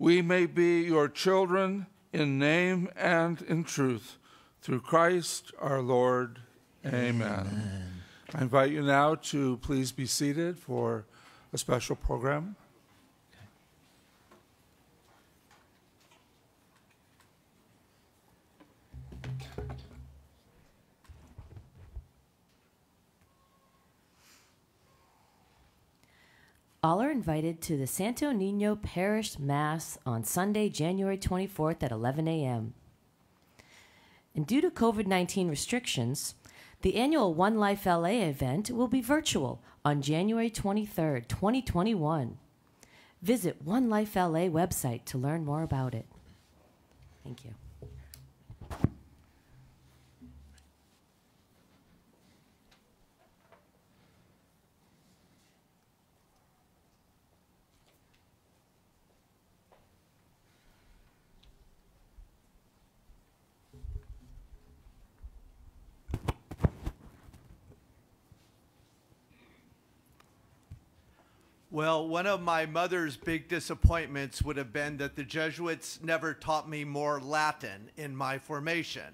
[SPEAKER 2] we may be your children in name and in truth. Through Christ our Lord. Amen. Amen. I invite you now to please be seated for a special program.
[SPEAKER 4] All are invited to the Santo Nino Parish Mass on Sunday, January 24th at 11 a.m. And due to COVID 19 restrictions, the annual One Life LA event will be virtual on January 23rd, 2021. Visit One Life LA website to learn more about it. Thank you.
[SPEAKER 7] Well, one of my mother's big disappointments would have been that the Jesuits never taught me more Latin in my formation.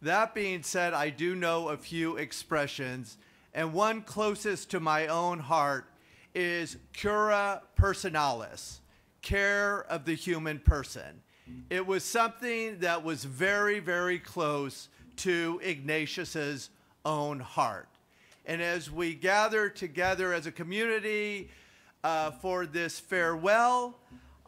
[SPEAKER 7] That being said, I do know a few expressions, and one closest to my own heart is cura personalis, care of the human person. It was something that was very, very close to Ignatius's own heart. And as we gather together as a community, uh, for this farewell,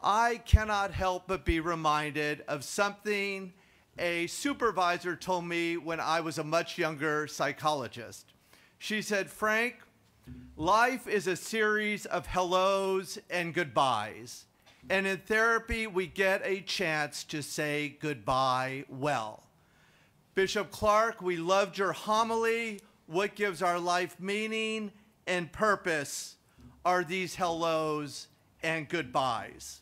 [SPEAKER 7] I cannot help but be reminded of something a supervisor told me when I was a much younger psychologist. She said, Frank, life is a series of hellos and goodbyes. And in therapy, we get a chance to say goodbye well. Bishop Clark, we loved your homily. What gives our life meaning and purpose are these hellos and goodbyes.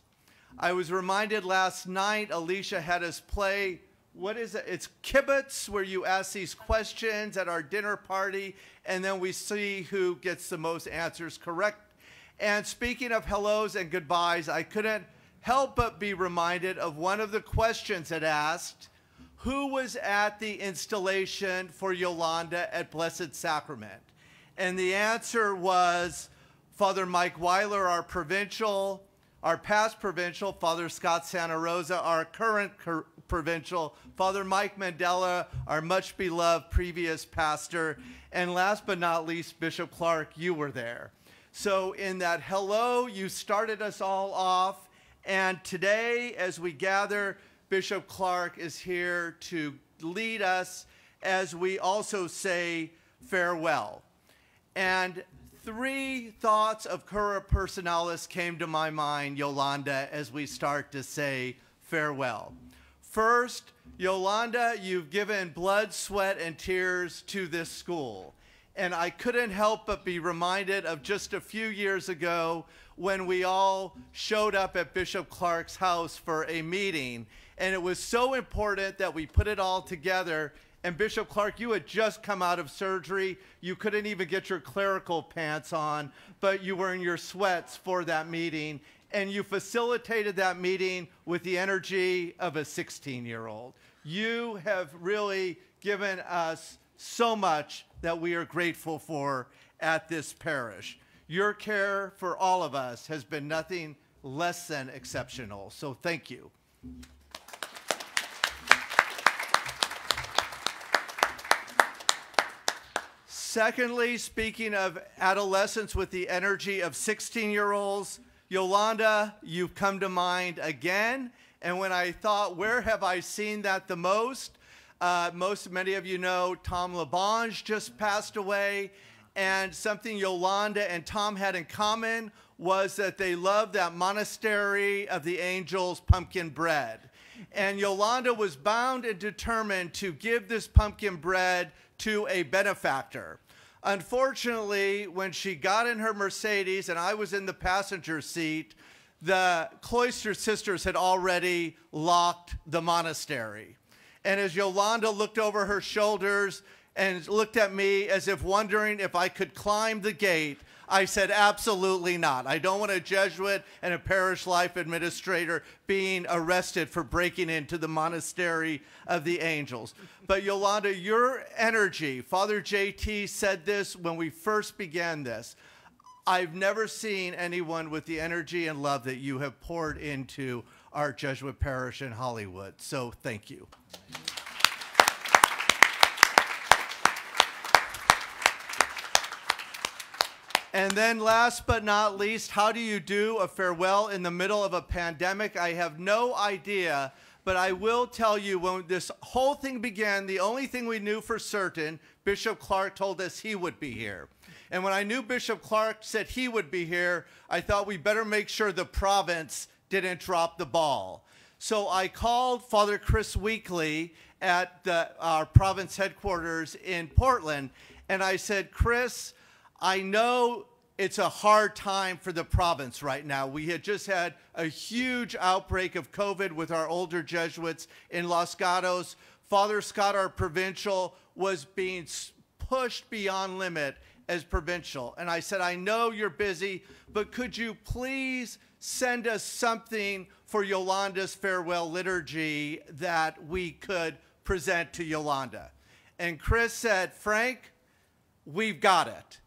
[SPEAKER 7] I was reminded last night, Alicia had us play, what is it? It's kibitz, where you ask these questions at our dinner party, and then we see who gets the most answers correct. And speaking of hellos and goodbyes, I couldn't help but be reminded of one of the questions it asked who was at the installation for Yolanda at Blessed Sacrament? And the answer was Father Mike Weiler, our provincial, our past provincial, Father Scott Santarosa, our current provincial, Father Mike Mandala, our much beloved previous pastor, and last but not least, Bishop Clark, you were there. So, in that hello, you started us all off. And today, as we gather, Bishop Clark is here to lead us as we also say farewell. And three thoughts of cura personalis came to my mind, Yolanda, as we start to say farewell. First, Yolanda, you've given blood, sweat, and tears to this school. And I couldn't help but be reminded of just a few years ago when we all showed up at Bishop Clark's house for a meeting. And it was so important that we put it all together and Bishop Clark, you had just come out of surgery. You couldn't even get your clerical pants on, but you were in your sweats for that meeting. And you facilitated that meeting with the energy of a 16 year old. You have really given us so much that we are grateful for at this parish. Your care for all of us has been nothing less than exceptional. So thank you. Secondly, speaking of adolescence with the energy of 16 year olds, Yolanda, you've come to mind again. And when I thought, where have I seen that the most? Uh, most, many of you know Tom LaBonge just passed away. And something Yolanda and Tom had in common was that they loved that monastery of the angels pumpkin bread. And Yolanda was bound and determined to give this pumpkin bread to a benefactor. Unfortunately, when she got in her Mercedes and I was in the passenger seat, the cloister sisters had already locked the monastery. And as Yolanda looked over her shoulders and looked at me as if wondering if I could climb the gate, I said, absolutely not. I don't want a Jesuit and a parish life administrator being arrested for breaking into the monastery of the angels. But Yolanda, your energy, Father JT said this when we first began this. I've never seen anyone with the energy and love that you have poured into our Jesuit parish in Hollywood. So thank you. And then, last but not least, how do you do a farewell in the middle of a pandemic? I have no idea, but I will tell you when this whole thing began, the only thing we knew for certain, Bishop Clark told us he would be here. And when I knew Bishop Clark said he would be here, I thought we better make sure the province didn't drop the ball. So I called Father Chris Weekly at the, our province headquarters in Portland, and I said, Chris, I know it's a hard time for the province right now. We had just had a huge outbreak of COVID with our older Jesuits in Los Gatos. Father Scott, our provincial, was being pushed beyond limit as provincial. And I said, I know you're busy, but could you please send us something for Yolanda's farewell liturgy that we could present to Yolanda? And Chris said, Frank, we've got it.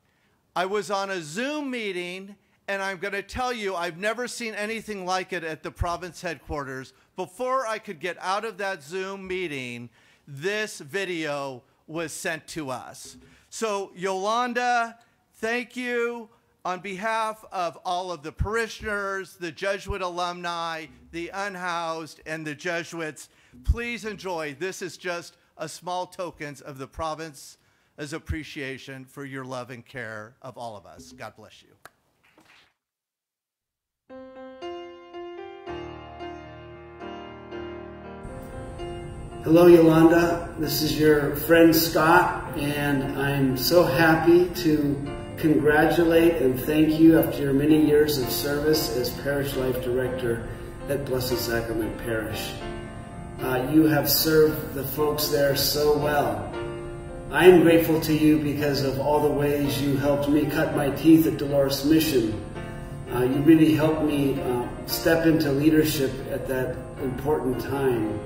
[SPEAKER 7] I was on a Zoom meeting, and I'm going to tell you, I've never seen anything like it at the province headquarters. Before I could get out of that Zoom meeting, this video was sent to us. So, Yolanda, thank you on behalf of all of the parishioners, the Jesuit alumni, the unhoused, and the Jesuits. Please enjoy. This is just a small tokens of the province as appreciation for your love and care of all of us. God bless you.
[SPEAKER 8] Hello, Yolanda. This is your friend Scott, and I'm so happy to congratulate and thank you after your many years of service as Parish Life Director at Blessed Sacrament Parish. Uh, you have served the folks there so well. I am grateful to you because of all the ways you helped me cut my teeth at Dolores Mission. Uh, you really helped me uh, step into leadership at that important time.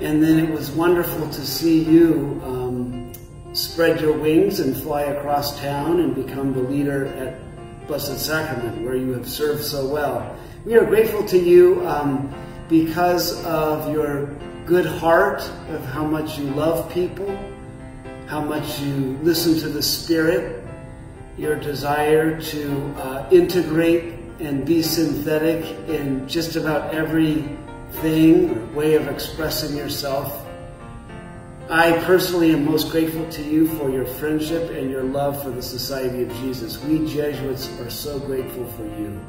[SPEAKER 8] And then it was wonderful to see you um, spread your wings and fly across town and become the leader at Blessed Sacrament, where you have served so well. We are grateful to you um, because of your good heart, of how much you love people, how much you listen to the Spirit, your desire to uh, integrate and be synthetic in just about every thing or way of expressing yourself. I personally am most grateful to you for your friendship and your love for the Society of Jesus. We Jesuits are so grateful for you.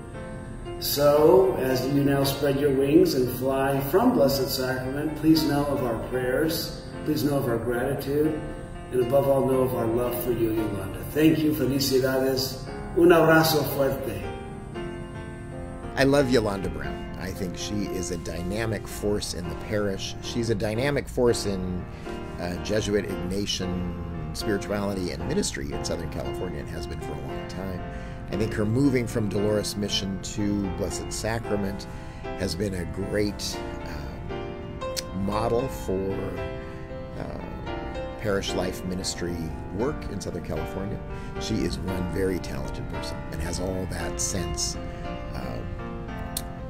[SPEAKER 8] So, as you now spread your wings and fly from Blessed Sacrament, please know of our prayers, please know of our gratitude, and above all know of our love for you, Yolanda. Thank you, felicidades. Un abrazo fuerte.
[SPEAKER 9] I love Yolanda Brown. I think she is a dynamic force in the parish. She's a dynamic force in uh, Jesuit Ignatian spirituality and ministry in Southern California and has been for a long time. I think her moving from Dolores Mission to Blessed Sacrament has been a great um, model for uh, parish life ministry work in Southern California. She is one very talented person and has all that sense uh,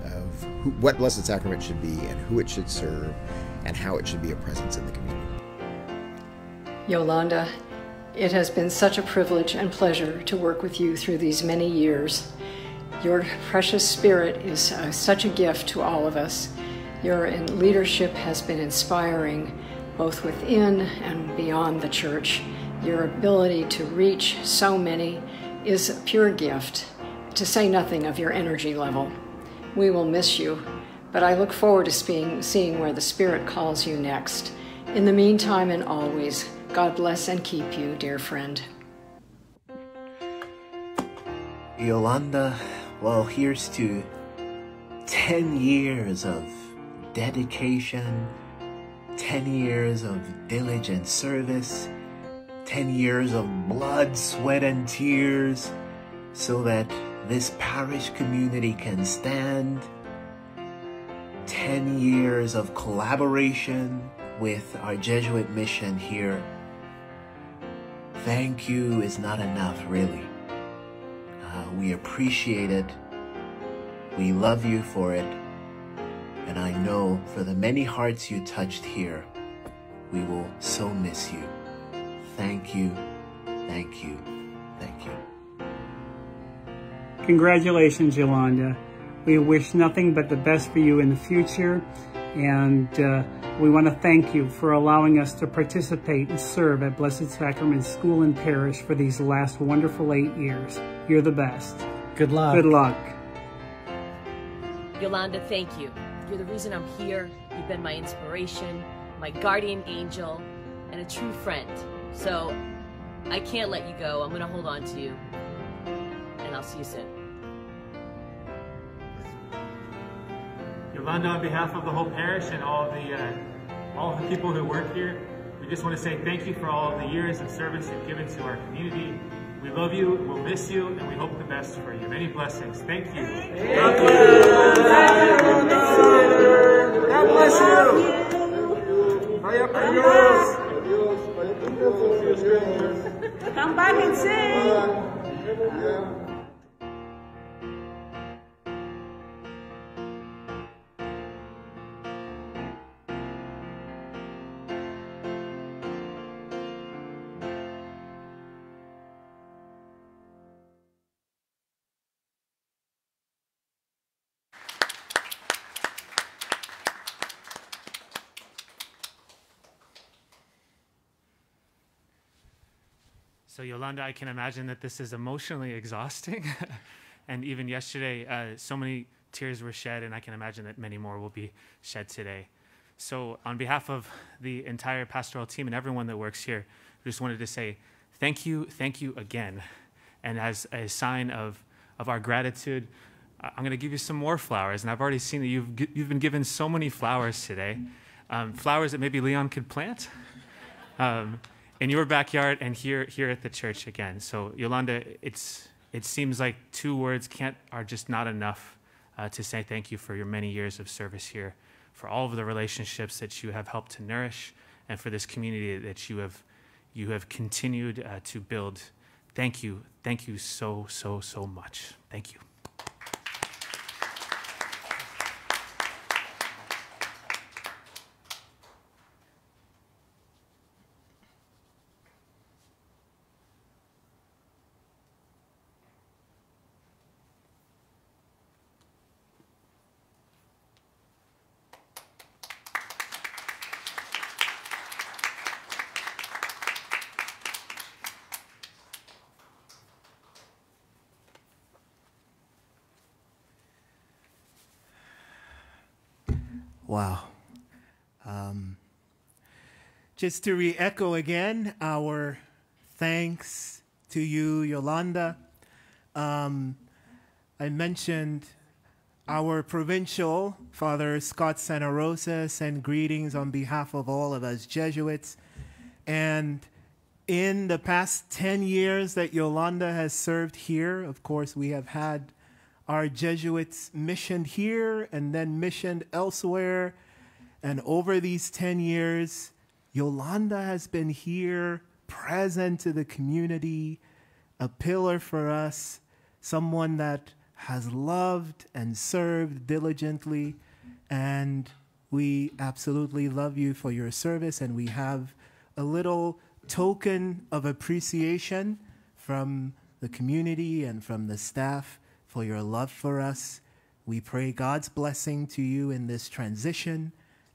[SPEAKER 9] of who, what Blessed Sacrament should be and who it should serve and how it should be a presence in the community.
[SPEAKER 10] Yolanda, it has been such a privilege and pleasure to work with you through these many years. Your precious spirit is uh, such a gift to all of us. Your leadership has been inspiring both within and beyond the church. Your ability to reach so many is a pure gift, to say nothing of your energy level. We will miss you, but I look forward to seeing, seeing where the Spirit calls you next. In the meantime and always, God bless and keep you, dear friend.
[SPEAKER 6] Yolanda, well, here's to 10 years of dedication, 10 years of diligent service, 10 years of blood, sweat, and tears, so that this parish community can stand. 10 years of collaboration with our Jesuit mission here. Thank you is not enough, really. Uh, we appreciate it. We love you for it. And I know for the many hearts you touched here, we will so miss you. Thank you, thank you, thank you.
[SPEAKER 11] Congratulations, Yolanda. We wish nothing but the best for you in the future. And uh, we want to thank you for allowing us to participate and serve at Blessed Sacrament School and Parish for these last wonderful eight years. You're the best.
[SPEAKER 12] Good luck.
[SPEAKER 11] Good luck.
[SPEAKER 13] Yolanda, thank you.
[SPEAKER 4] You're the reason I'm here. You've been my inspiration, my guardian angel, and a true friend. So I can't let you go. I'm going to hold on to you. And I'll see you soon.
[SPEAKER 5] Yolanda, on behalf of the whole parish and all the uh, all the people who work here, we just want to say thank you for all of the years of service you've given to our community. We love you, we'll miss you, and we hope the best for you. Many blessings. Thank you.
[SPEAKER 11] Thank you.
[SPEAKER 5] So, Yolanda, I can imagine that this is emotionally exhausting. and even yesterday, uh, so many tears were shed, and I can imagine that many more will be shed today. So, on behalf of the entire pastoral team and everyone that works here, I just wanted to say thank you, thank you again. And as a sign of, of our gratitude, I'm going to give you some more flowers. And I've already seen that you've, you've been given so many flowers today. Um, flowers that maybe Leon could plant. Um, in your backyard and here here at the church again. So Yolanda, it's it seems like two words can't are just not enough uh, to say thank you for your many years of service here, for all of the relationships that you have helped to nourish, and for this community that you have you have continued uh, to build. Thank you, thank you so so so much. Thank you.
[SPEAKER 1] Wow. Um, just to re echo again our thanks to you, Yolanda. Um, I mentioned our provincial, Father Scott Santarosa, send greetings on behalf of all of us Jesuits. And in the past 10 years that Yolanda has served here, of course, we have had our Jesuits missioned here and then missioned elsewhere. And over these 10 years, Yolanda has been here, present to the community, a pillar for us, someone that has loved and served diligently. And we absolutely love you for your service. And we have a little token of appreciation from the community and from the staff for your love for us. We pray God's blessing to you in this transition.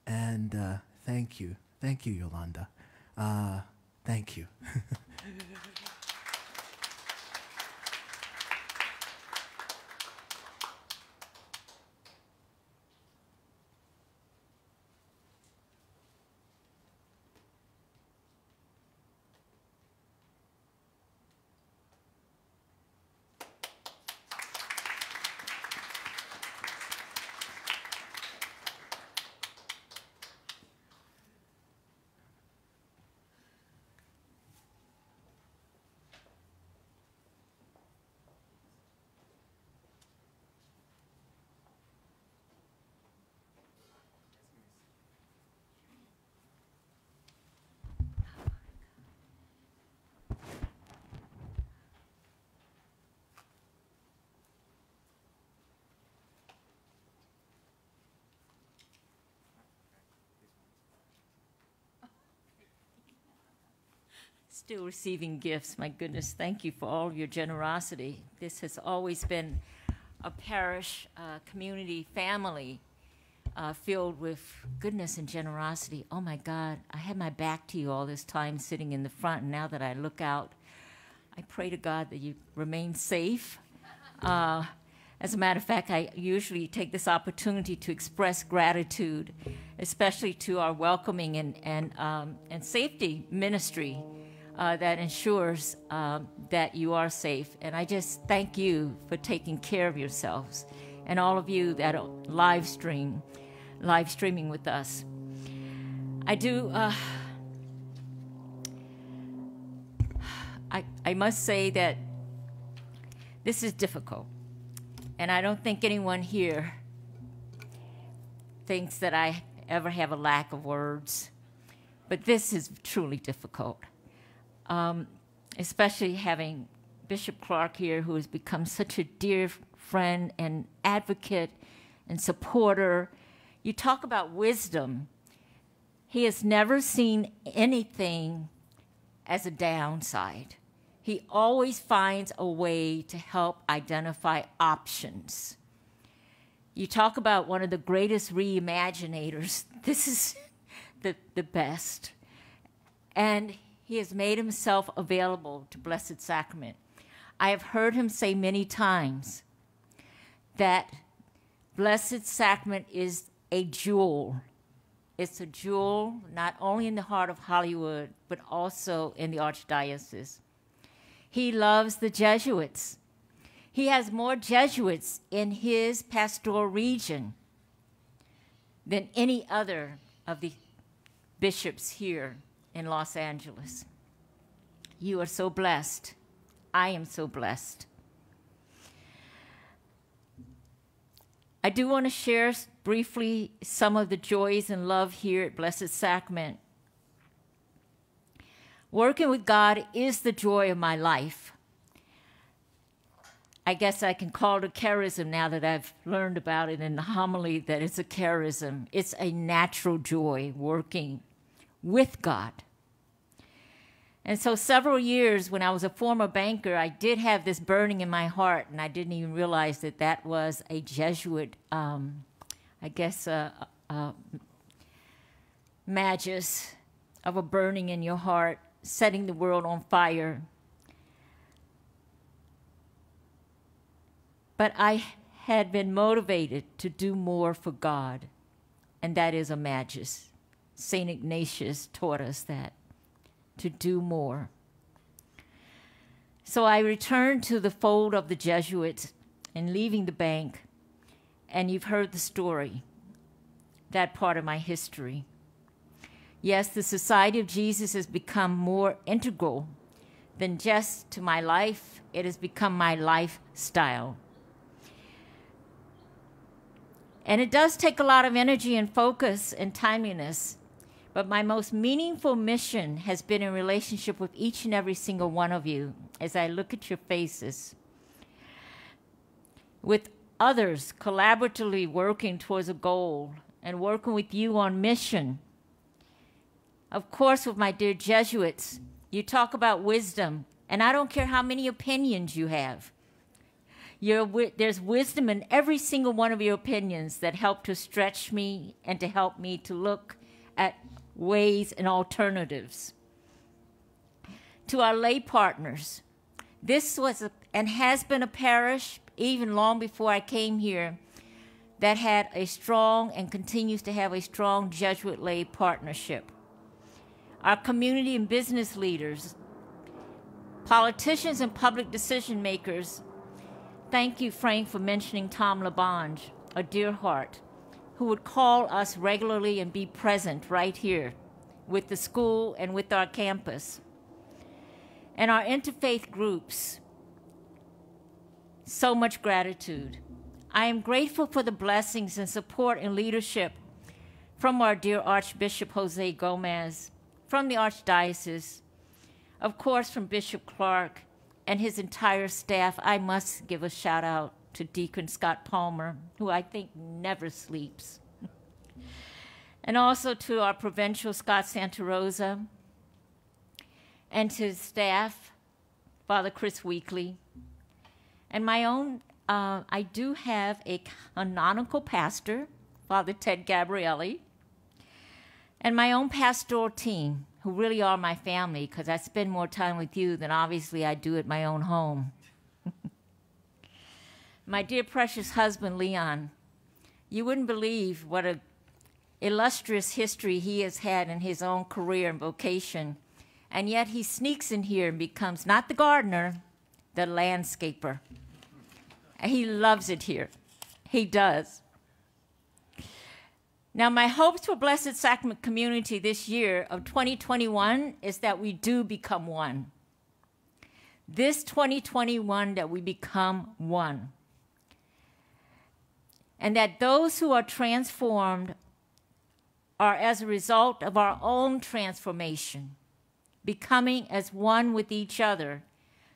[SPEAKER 1] And uh, thank you. Thank you, Yolanda. Uh, thank you.
[SPEAKER 13] Still receiving gifts. My goodness, thank you for all your generosity. This has always been a parish, uh, community, family uh, filled with goodness and generosity. Oh my God, I had my back to you all this time sitting in the front, and now that I look out, I pray to God that you remain safe. Uh, As a matter of fact, I usually take this opportunity to express gratitude, especially to our welcoming and, and, um, and safety ministry uh, that ensures um, that you are safe. And I just thank you for taking care of yourselves and all of you that are live stream, live streaming with us. I do. Uh, I, I must say that this is difficult. And I don't think anyone here thinks that I ever have a lack of words. But this is truly difficult, um, especially having Bishop Clark here, who has become such a dear friend and advocate and supporter. You talk about wisdom. He has never seen anything as a downside. He always finds a way to help identify options. You talk about one of the greatest reimaginators. This is the, the best. And he has made himself available to Blessed Sacrament. I have heard him say many times that Blessed Sacrament is a jewel. It's a jewel not only in the heart of Hollywood, but also in the Archdiocese. He loves the Jesuits. He has more Jesuits in his pastoral region than any other of the bishops here in Los Angeles. You are so blessed. I am so blessed. I do want to share briefly some of the joys and love here at Blessed Sacrament. Working with God is the joy of my life. I guess I can call it a charism now that I've learned about it in the homily that it's a charism. It's a natural joy working with God. And so, several years when I was a former banker, I did have this burning in my heart, and I didn't even realize that that was a Jesuit, um, I guess, uh, uh, magis of a burning in your heart setting the world on fire. But I had been motivated to do more for God, and that is a magis. St. Ignatius taught us that, to do more. So I returned to the fold of the Jesuits and leaving the bank, and you've heard the story, that part of my history. Yes, the Society of Jesus has become more integral than just to my life, it has become my lifestyle. And it does take a lot of energy and focus and timeliness, but my most meaningful mission has been in relationship with each and every single one of you as I look at your faces. With others collaboratively working towards a goal and working with you on mission of course, with my dear Jesuits, you talk about wisdom, and I don't care how many opinions you have. there's wisdom in every single one of your opinions that help to stretch me and to help me to look at ways and alternatives. To our lay partners, this was a, and has been a parish even long before I came here that had a strong and continues to have a strong Jesuit lay partnership our community and business leaders, politicians and public decision makers. Thank you, Frank, for mentioning Tom LaBonge, a dear heart, who would call us regularly and be present right here with the school and with our campus. And our interfaith groups, so much gratitude. I am grateful for the blessings and support and leadership from our dear Archbishop Jose Gomez, from the Archdiocese, of course, from Bishop Clark and his entire staff. I must give a shout out to Deacon Scott Palmer, who I think never sleeps. and also to our provincial Scott Santarosa, and to his staff, Father Chris Weekly, and my own. Uh, I do have a canonical pastor, Father Ted Gabrielli, and my own pastoral team, who really are my family, because I spend more time with you than obviously I do at my own home. my dear precious husband, Leon. You wouldn't believe what a illustrious history he has had in his own career and vocation. And yet he sneaks in here and becomes not the gardener, the landscaper. And he loves it here. He does. Now, my hopes for Blessed Sacrament community this year of 2021 is that we do become one. This 2021, that we become one. And that those who are transformed are as a result of our own transformation, becoming as one with each other,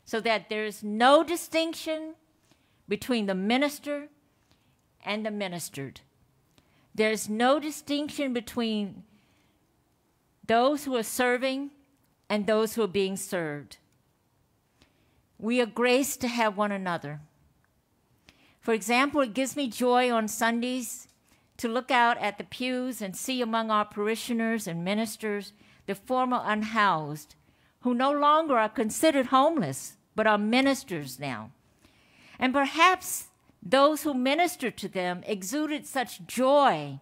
[SPEAKER 13] so that there is no distinction between the minister and the ministered. There's no distinction between those who are serving and those who are being served. We are graced to have one another. For example, it gives me joy on Sundays to look out at the pews and see among our parishioners and ministers the former unhoused who no longer are considered homeless but are ministers now. And perhaps those who ministered to them exuded such joy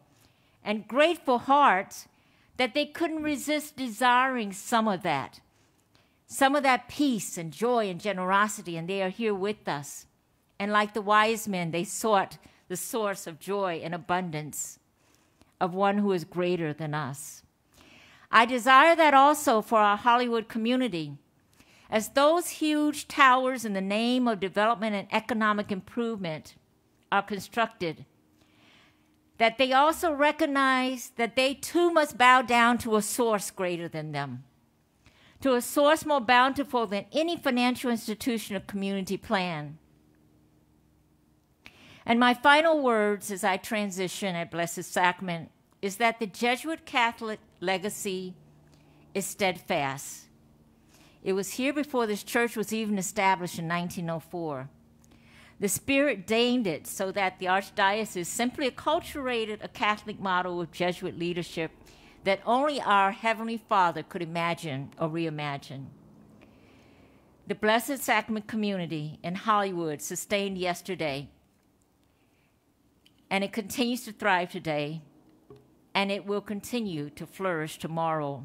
[SPEAKER 13] and grateful hearts that they couldn't resist desiring some of that, some of that peace and joy and generosity, and they are here with us. And like the wise men, they sought the source of joy and abundance of one who is greater than us. I desire that also for our Hollywood community. As those huge towers in the name of development and economic improvement are constructed, that they also recognize that they too must bow down to a source greater than them, to a source more bountiful than any financial institution or community plan. And my final words as I transition at Blessed Sacrament is that the Jesuit Catholic legacy is steadfast. It was here before this church was even established in 1904. The Spirit deigned it so that the Archdiocese simply acculturated a Catholic model of Jesuit leadership that only our Heavenly Father could imagine or reimagine. The Blessed Sacrament community in Hollywood sustained yesterday and it continues to thrive today, and it will continue to flourish tomorrow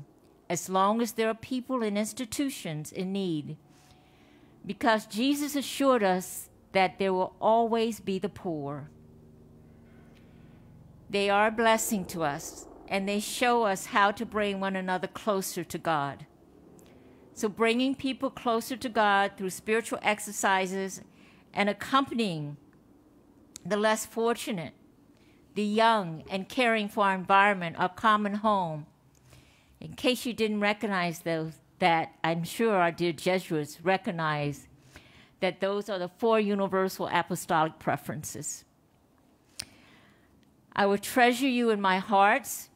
[SPEAKER 13] as long as there are people and institutions in need. Because Jesus assured us that there will always be the poor. They are a blessing to us, and they show us how to bring one another closer to God. So, bringing people closer to God through spiritual exercises and accompanying the less fortunate the young, and caring for our environment, our common home. In case you didn't recognize those, that I'm sure our dear Jesuits recognize that those are the four universal apostolic preferences. I will treasure you in my hearts,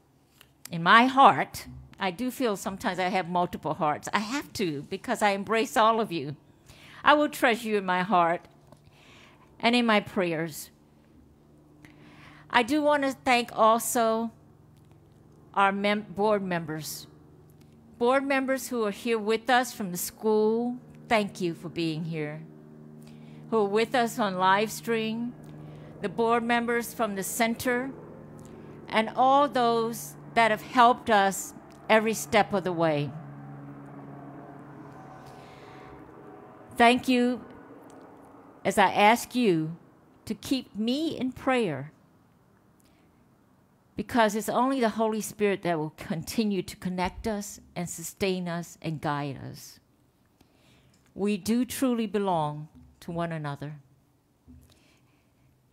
[SPEAKER 13] in my heart. I do feel sometimes I have multiple hearts. I have to because I embrace all of you. I will treasure you in my heart and in my prayers. I do want to thank also our mem- board members. Board members who are here with us from the school, thank you for being here. Who are with us on live stream, the board members from the center, and all those that have helped us every step of the way. Thank you as I ask you to keep me in prayer because it's only the Holy Spirit that will continue to connect us and sustain us and guide us. We do truly belong to one another.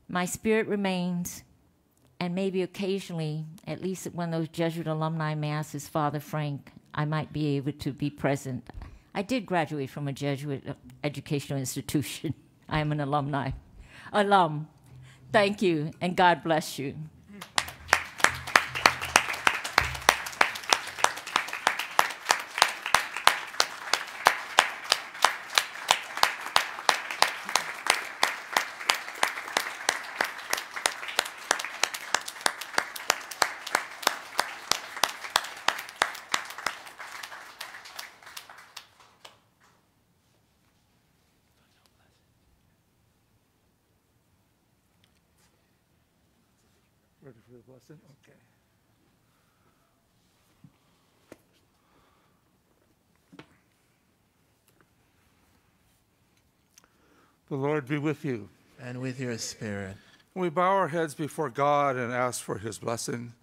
[SPEAKER 13] My spirit remains, and maybe occasionally, at least at one of those Jesuit alumni masses, Father Frank, I might be able to be present. I did graduate from a Jesuit educational institution. I am an alumni. Alum. Thank you, and God bless you.
[SPEAKER 2] Ready for the blessing? Okay. The Lord be with you.
[SPEAKER 6] And with your spirit.
[SPEAKER 2] We bow our heads before God and ask for his blessing.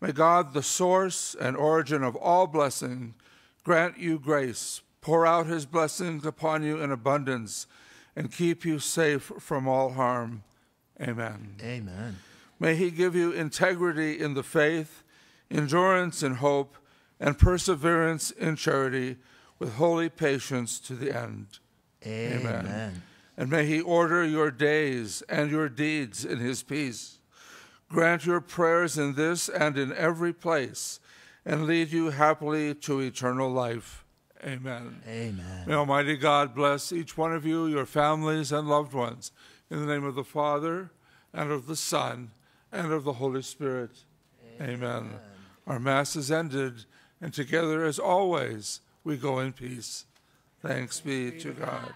[SPEAKER 2] May God, the source and origin of all blessing, grant you grace, pour out his blessings upon you in abundance, and keep you safe from all harm. Amen.
[SPEAKER 6] Amen.
[SPEAKER 2] May he give you integrity in the faith, endurance in hope, and perseverance in charity, with holy patience to the end.
[SPEAKER 6] Amen. Amen.
[SPEAKER 2] And may he order your days and your deeds in his peace. Grant your prayers in this and in every place, and lead you happily to eternal life. Amen.
[SPEAKER 6] Amen.
[SPEAKER 2] May Almighty God bless each one of you, your families, and loved ones. In the name of the Father, and of the Son, and of the Holy Spirit. Amen. Amen. Our Mass is ended, and together, as always, we go in peace. Thanks be to God.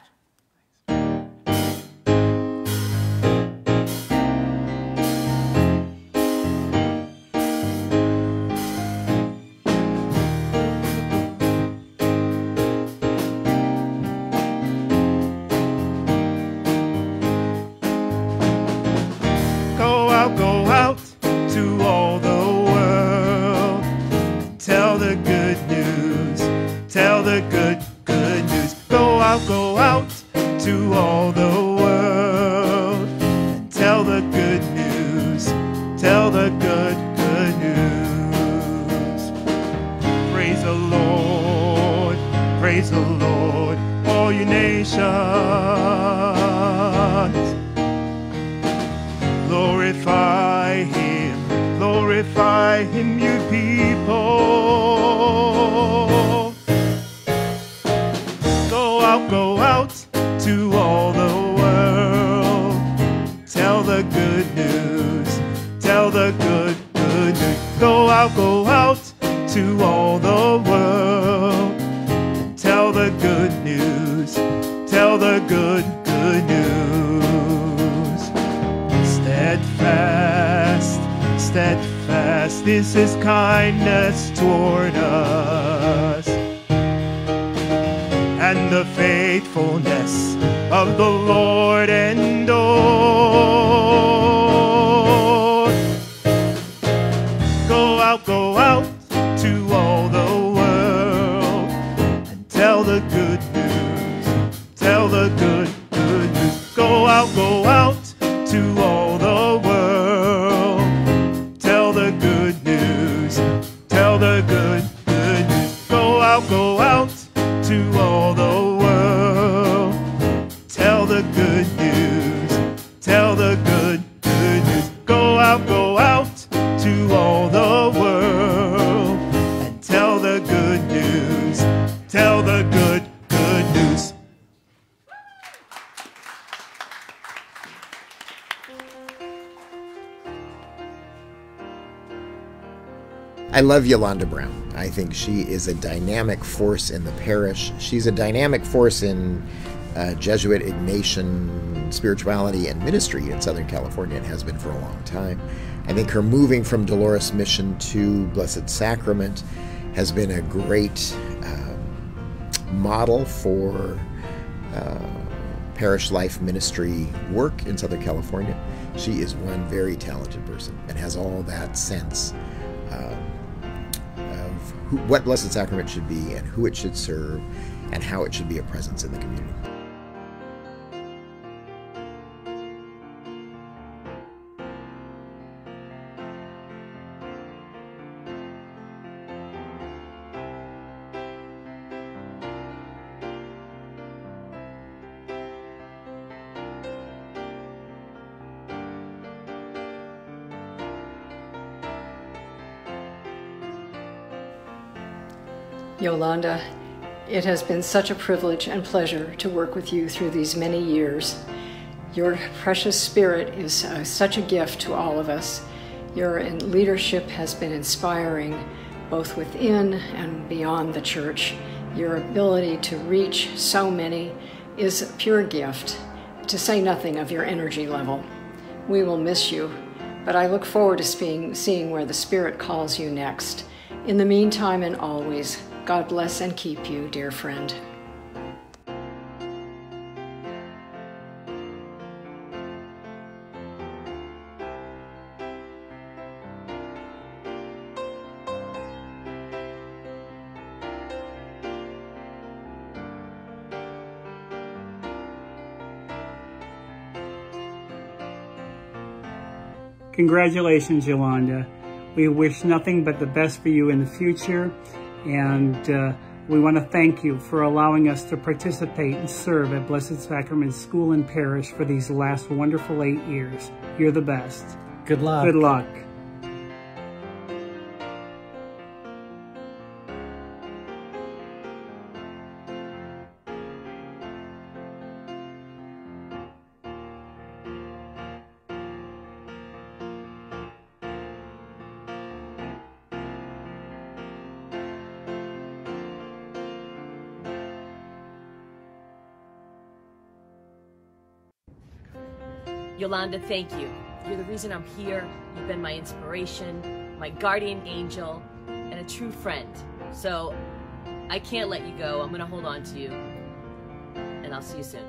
[SPEAKER 1] go out to all the world. Tell the good news, tell the good, good news. Go out, go out to all the world. Tell the good news, tell the good, good news. Steadfast, steadfast, this is kindness toward us
[SPEAKER 9] I love Yolanda Brown. I think she is a dynamic force in the parish. She's a dynamic force in uh, Jesuit Ignatian spirituality and ministry in Southern California and has been for a long time. I think her moving from Dolores Mission to Blessed Sacrament has been a great uh, model for uh, parish life ministry work in Southern California. She is one very talented person and has all that sense. Uh, what Blessed Sacrament should be and who it should serve and how it should be a presence in the community.
[SPEAKER 10] Yolanda, it has been such a privilege and pleasure to work with you through these many years. Your precious spirit is uh, such a gift to all of us. Your leadership has been inspiring both within and beyond the church. Your ability to reach so many is a pure gift, to say nothing of your energy level. We will miss you, but I look forward to seeing, seeing where the Spirit calls you next. In the meantime and always, God bless and keep you, dear friend.
[SPEAKER 11] Congratulations, Yolanda. We wish nothing but the best for you in the future, and uh, we want to thank you for allowing us to participate and serve at Blessed Sacrament School and Parish for these last wonderful eight years. You're the best.
[SPEAKER 12] Good luck.
[SPEAKER 11] Good luck.
[SPEAKER 14] Yolanda, thank you. You're the reason I'm here. You've been my inspiration, my guardian angel, and a true friend. So I can't let you go. I'm going to hold on to you. And I'll see you soon.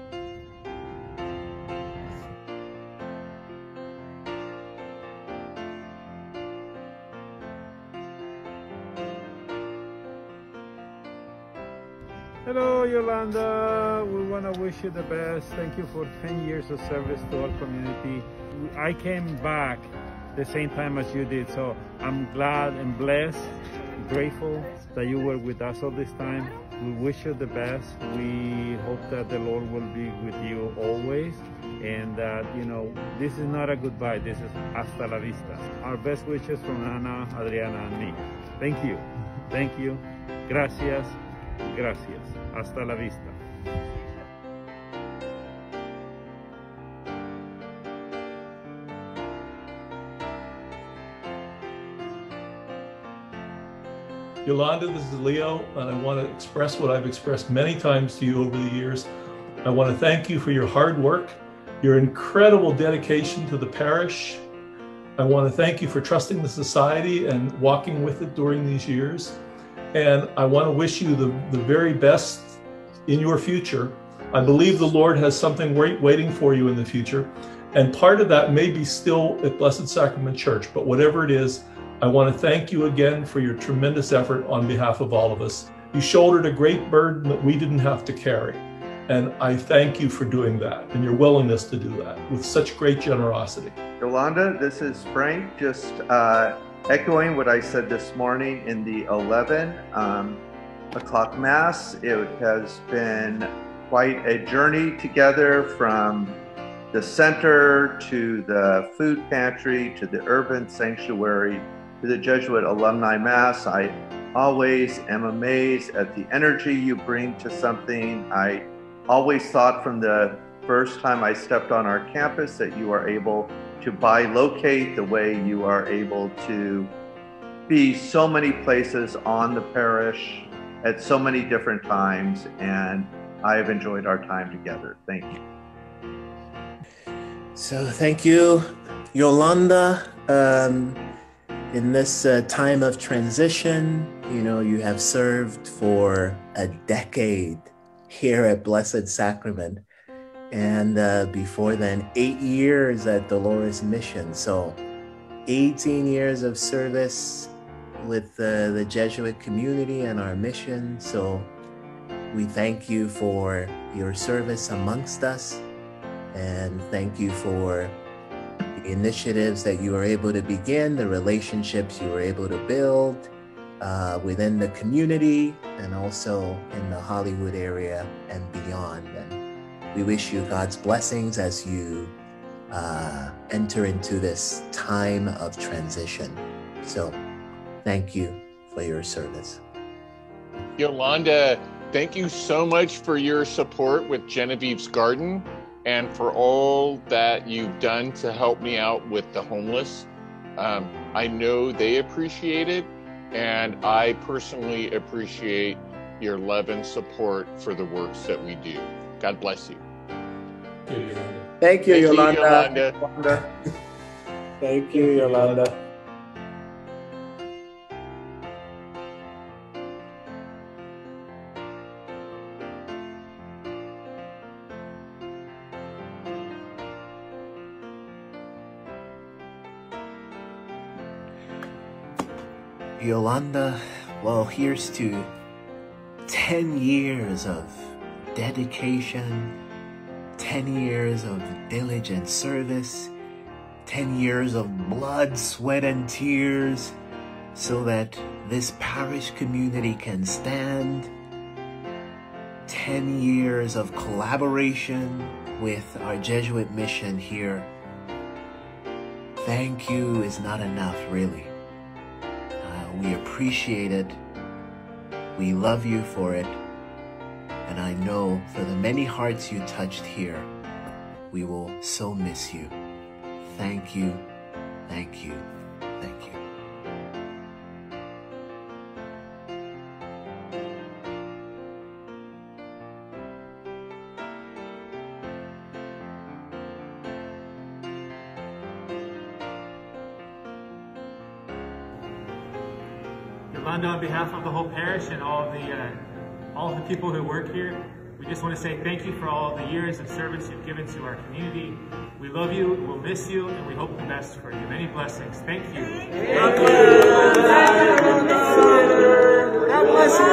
[SPEAKER 15] Hello, Yolanda. To wish you the best. Thank you for 10 years of service to our community. I came back the same time as you did, so I'm glad and blessed, grateful that you were with us all this time. We wish you the best. We hope that the Lord will be with you always and that, you know, this is not a goodbye. This is hasta la vista. Our best wishes from Ana, Adriana, and me. Thank you. Thank you. Gracias. Gracias. Hasta la vista.
[SPEAKER 16] Yolanda, this is Leo, and I want to express what I've expressed many times to you over the years. I want to thank you for your hard work, your incredible dedication to the parish. I want to thank you for trusting the society and walking with it during these years. And I want to wish you the, the very best in your future. I believe the Lord has something waiting for you in the future. And part of that may be still at Blessed Sacrament Church, but whatever it is, I want to thank you again for your tremendous effort on behalf of all of us. You shouldered a great burden that we didn't have to carry. And I thank you for doing that and your willingness to do that with such great generosity.
[SPEAKER 17] Yolanda, this is Frank, just uh, echoing what I said this morning in the 11 um, o'clock Mass. It has been quite a journey together from the center to the food pantry to the urban sanctuary to the Jesuit Alumni Mass. I always am amazed at the energy you bring to something. I always thought from the first time I stepped on our campus that you are able to bilocate the way you are able to be so many places on the parish at so many different times. And I have enjoyed our time together. Thank you.
[SPEAKER 6] So thank you, Yolanda. Um, in this uh, time of transition, you know, you have served for a decade here at Blessed Sacrament. And uh, before then, eight years at Dolores Mission. So 18 years of service with uh, the Jesuit community and our mission. So we thank you for your service amongst us. And thank you for initiatives that you were able to begin, the relationships you were able to build uh, within the community and also in the Hollywood area and beyond. And we wish you God's blessings as you uh, enter into this time of transition. So, thank you for your service.
[SPEAKER 18] Yolanda, thank you so much for your support with Genevieve's Garden and for all that you've done to help me out with the homeless. Um, I know they appreciate it, and I personally appreciate your love and support for the works that we do. God bless you.
[SPEAKER 6] Thank you,
[SPEAKER 18] Thank you,
[SPEAKER 6] Yolanda.
[SPEAKER 18] Yolanda.
[SPEAKER 6] Yolanda.
[SPEAKER 15] Thank you, Yolanda.
[SPEAKER 6] Yolanda, well, here's to 10 years of dedication, 10 years of diligent service, 10 years of blood, sweat, and tears so that this parish community can stand. 10 years of collaboration with our Jesuit mission here. Thank you is not enough, really. We appreciate it. We love you for it. And I know for the many hearts you touched here, we will so miss you. Thank you, thank you, thank you.
[SPEAKER 5] On behalf of the whole parish and all of the uh, all of the people who work here, we just want to say thank you for all the years of service you've given to our community. We love you, we'll miss you, and we hope the best for you. Many blessings. Thank you. Thank you.
[SPEAKER 12] God bless you.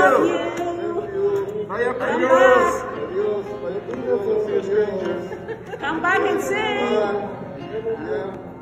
[SPEAKER 12] Come back and sing.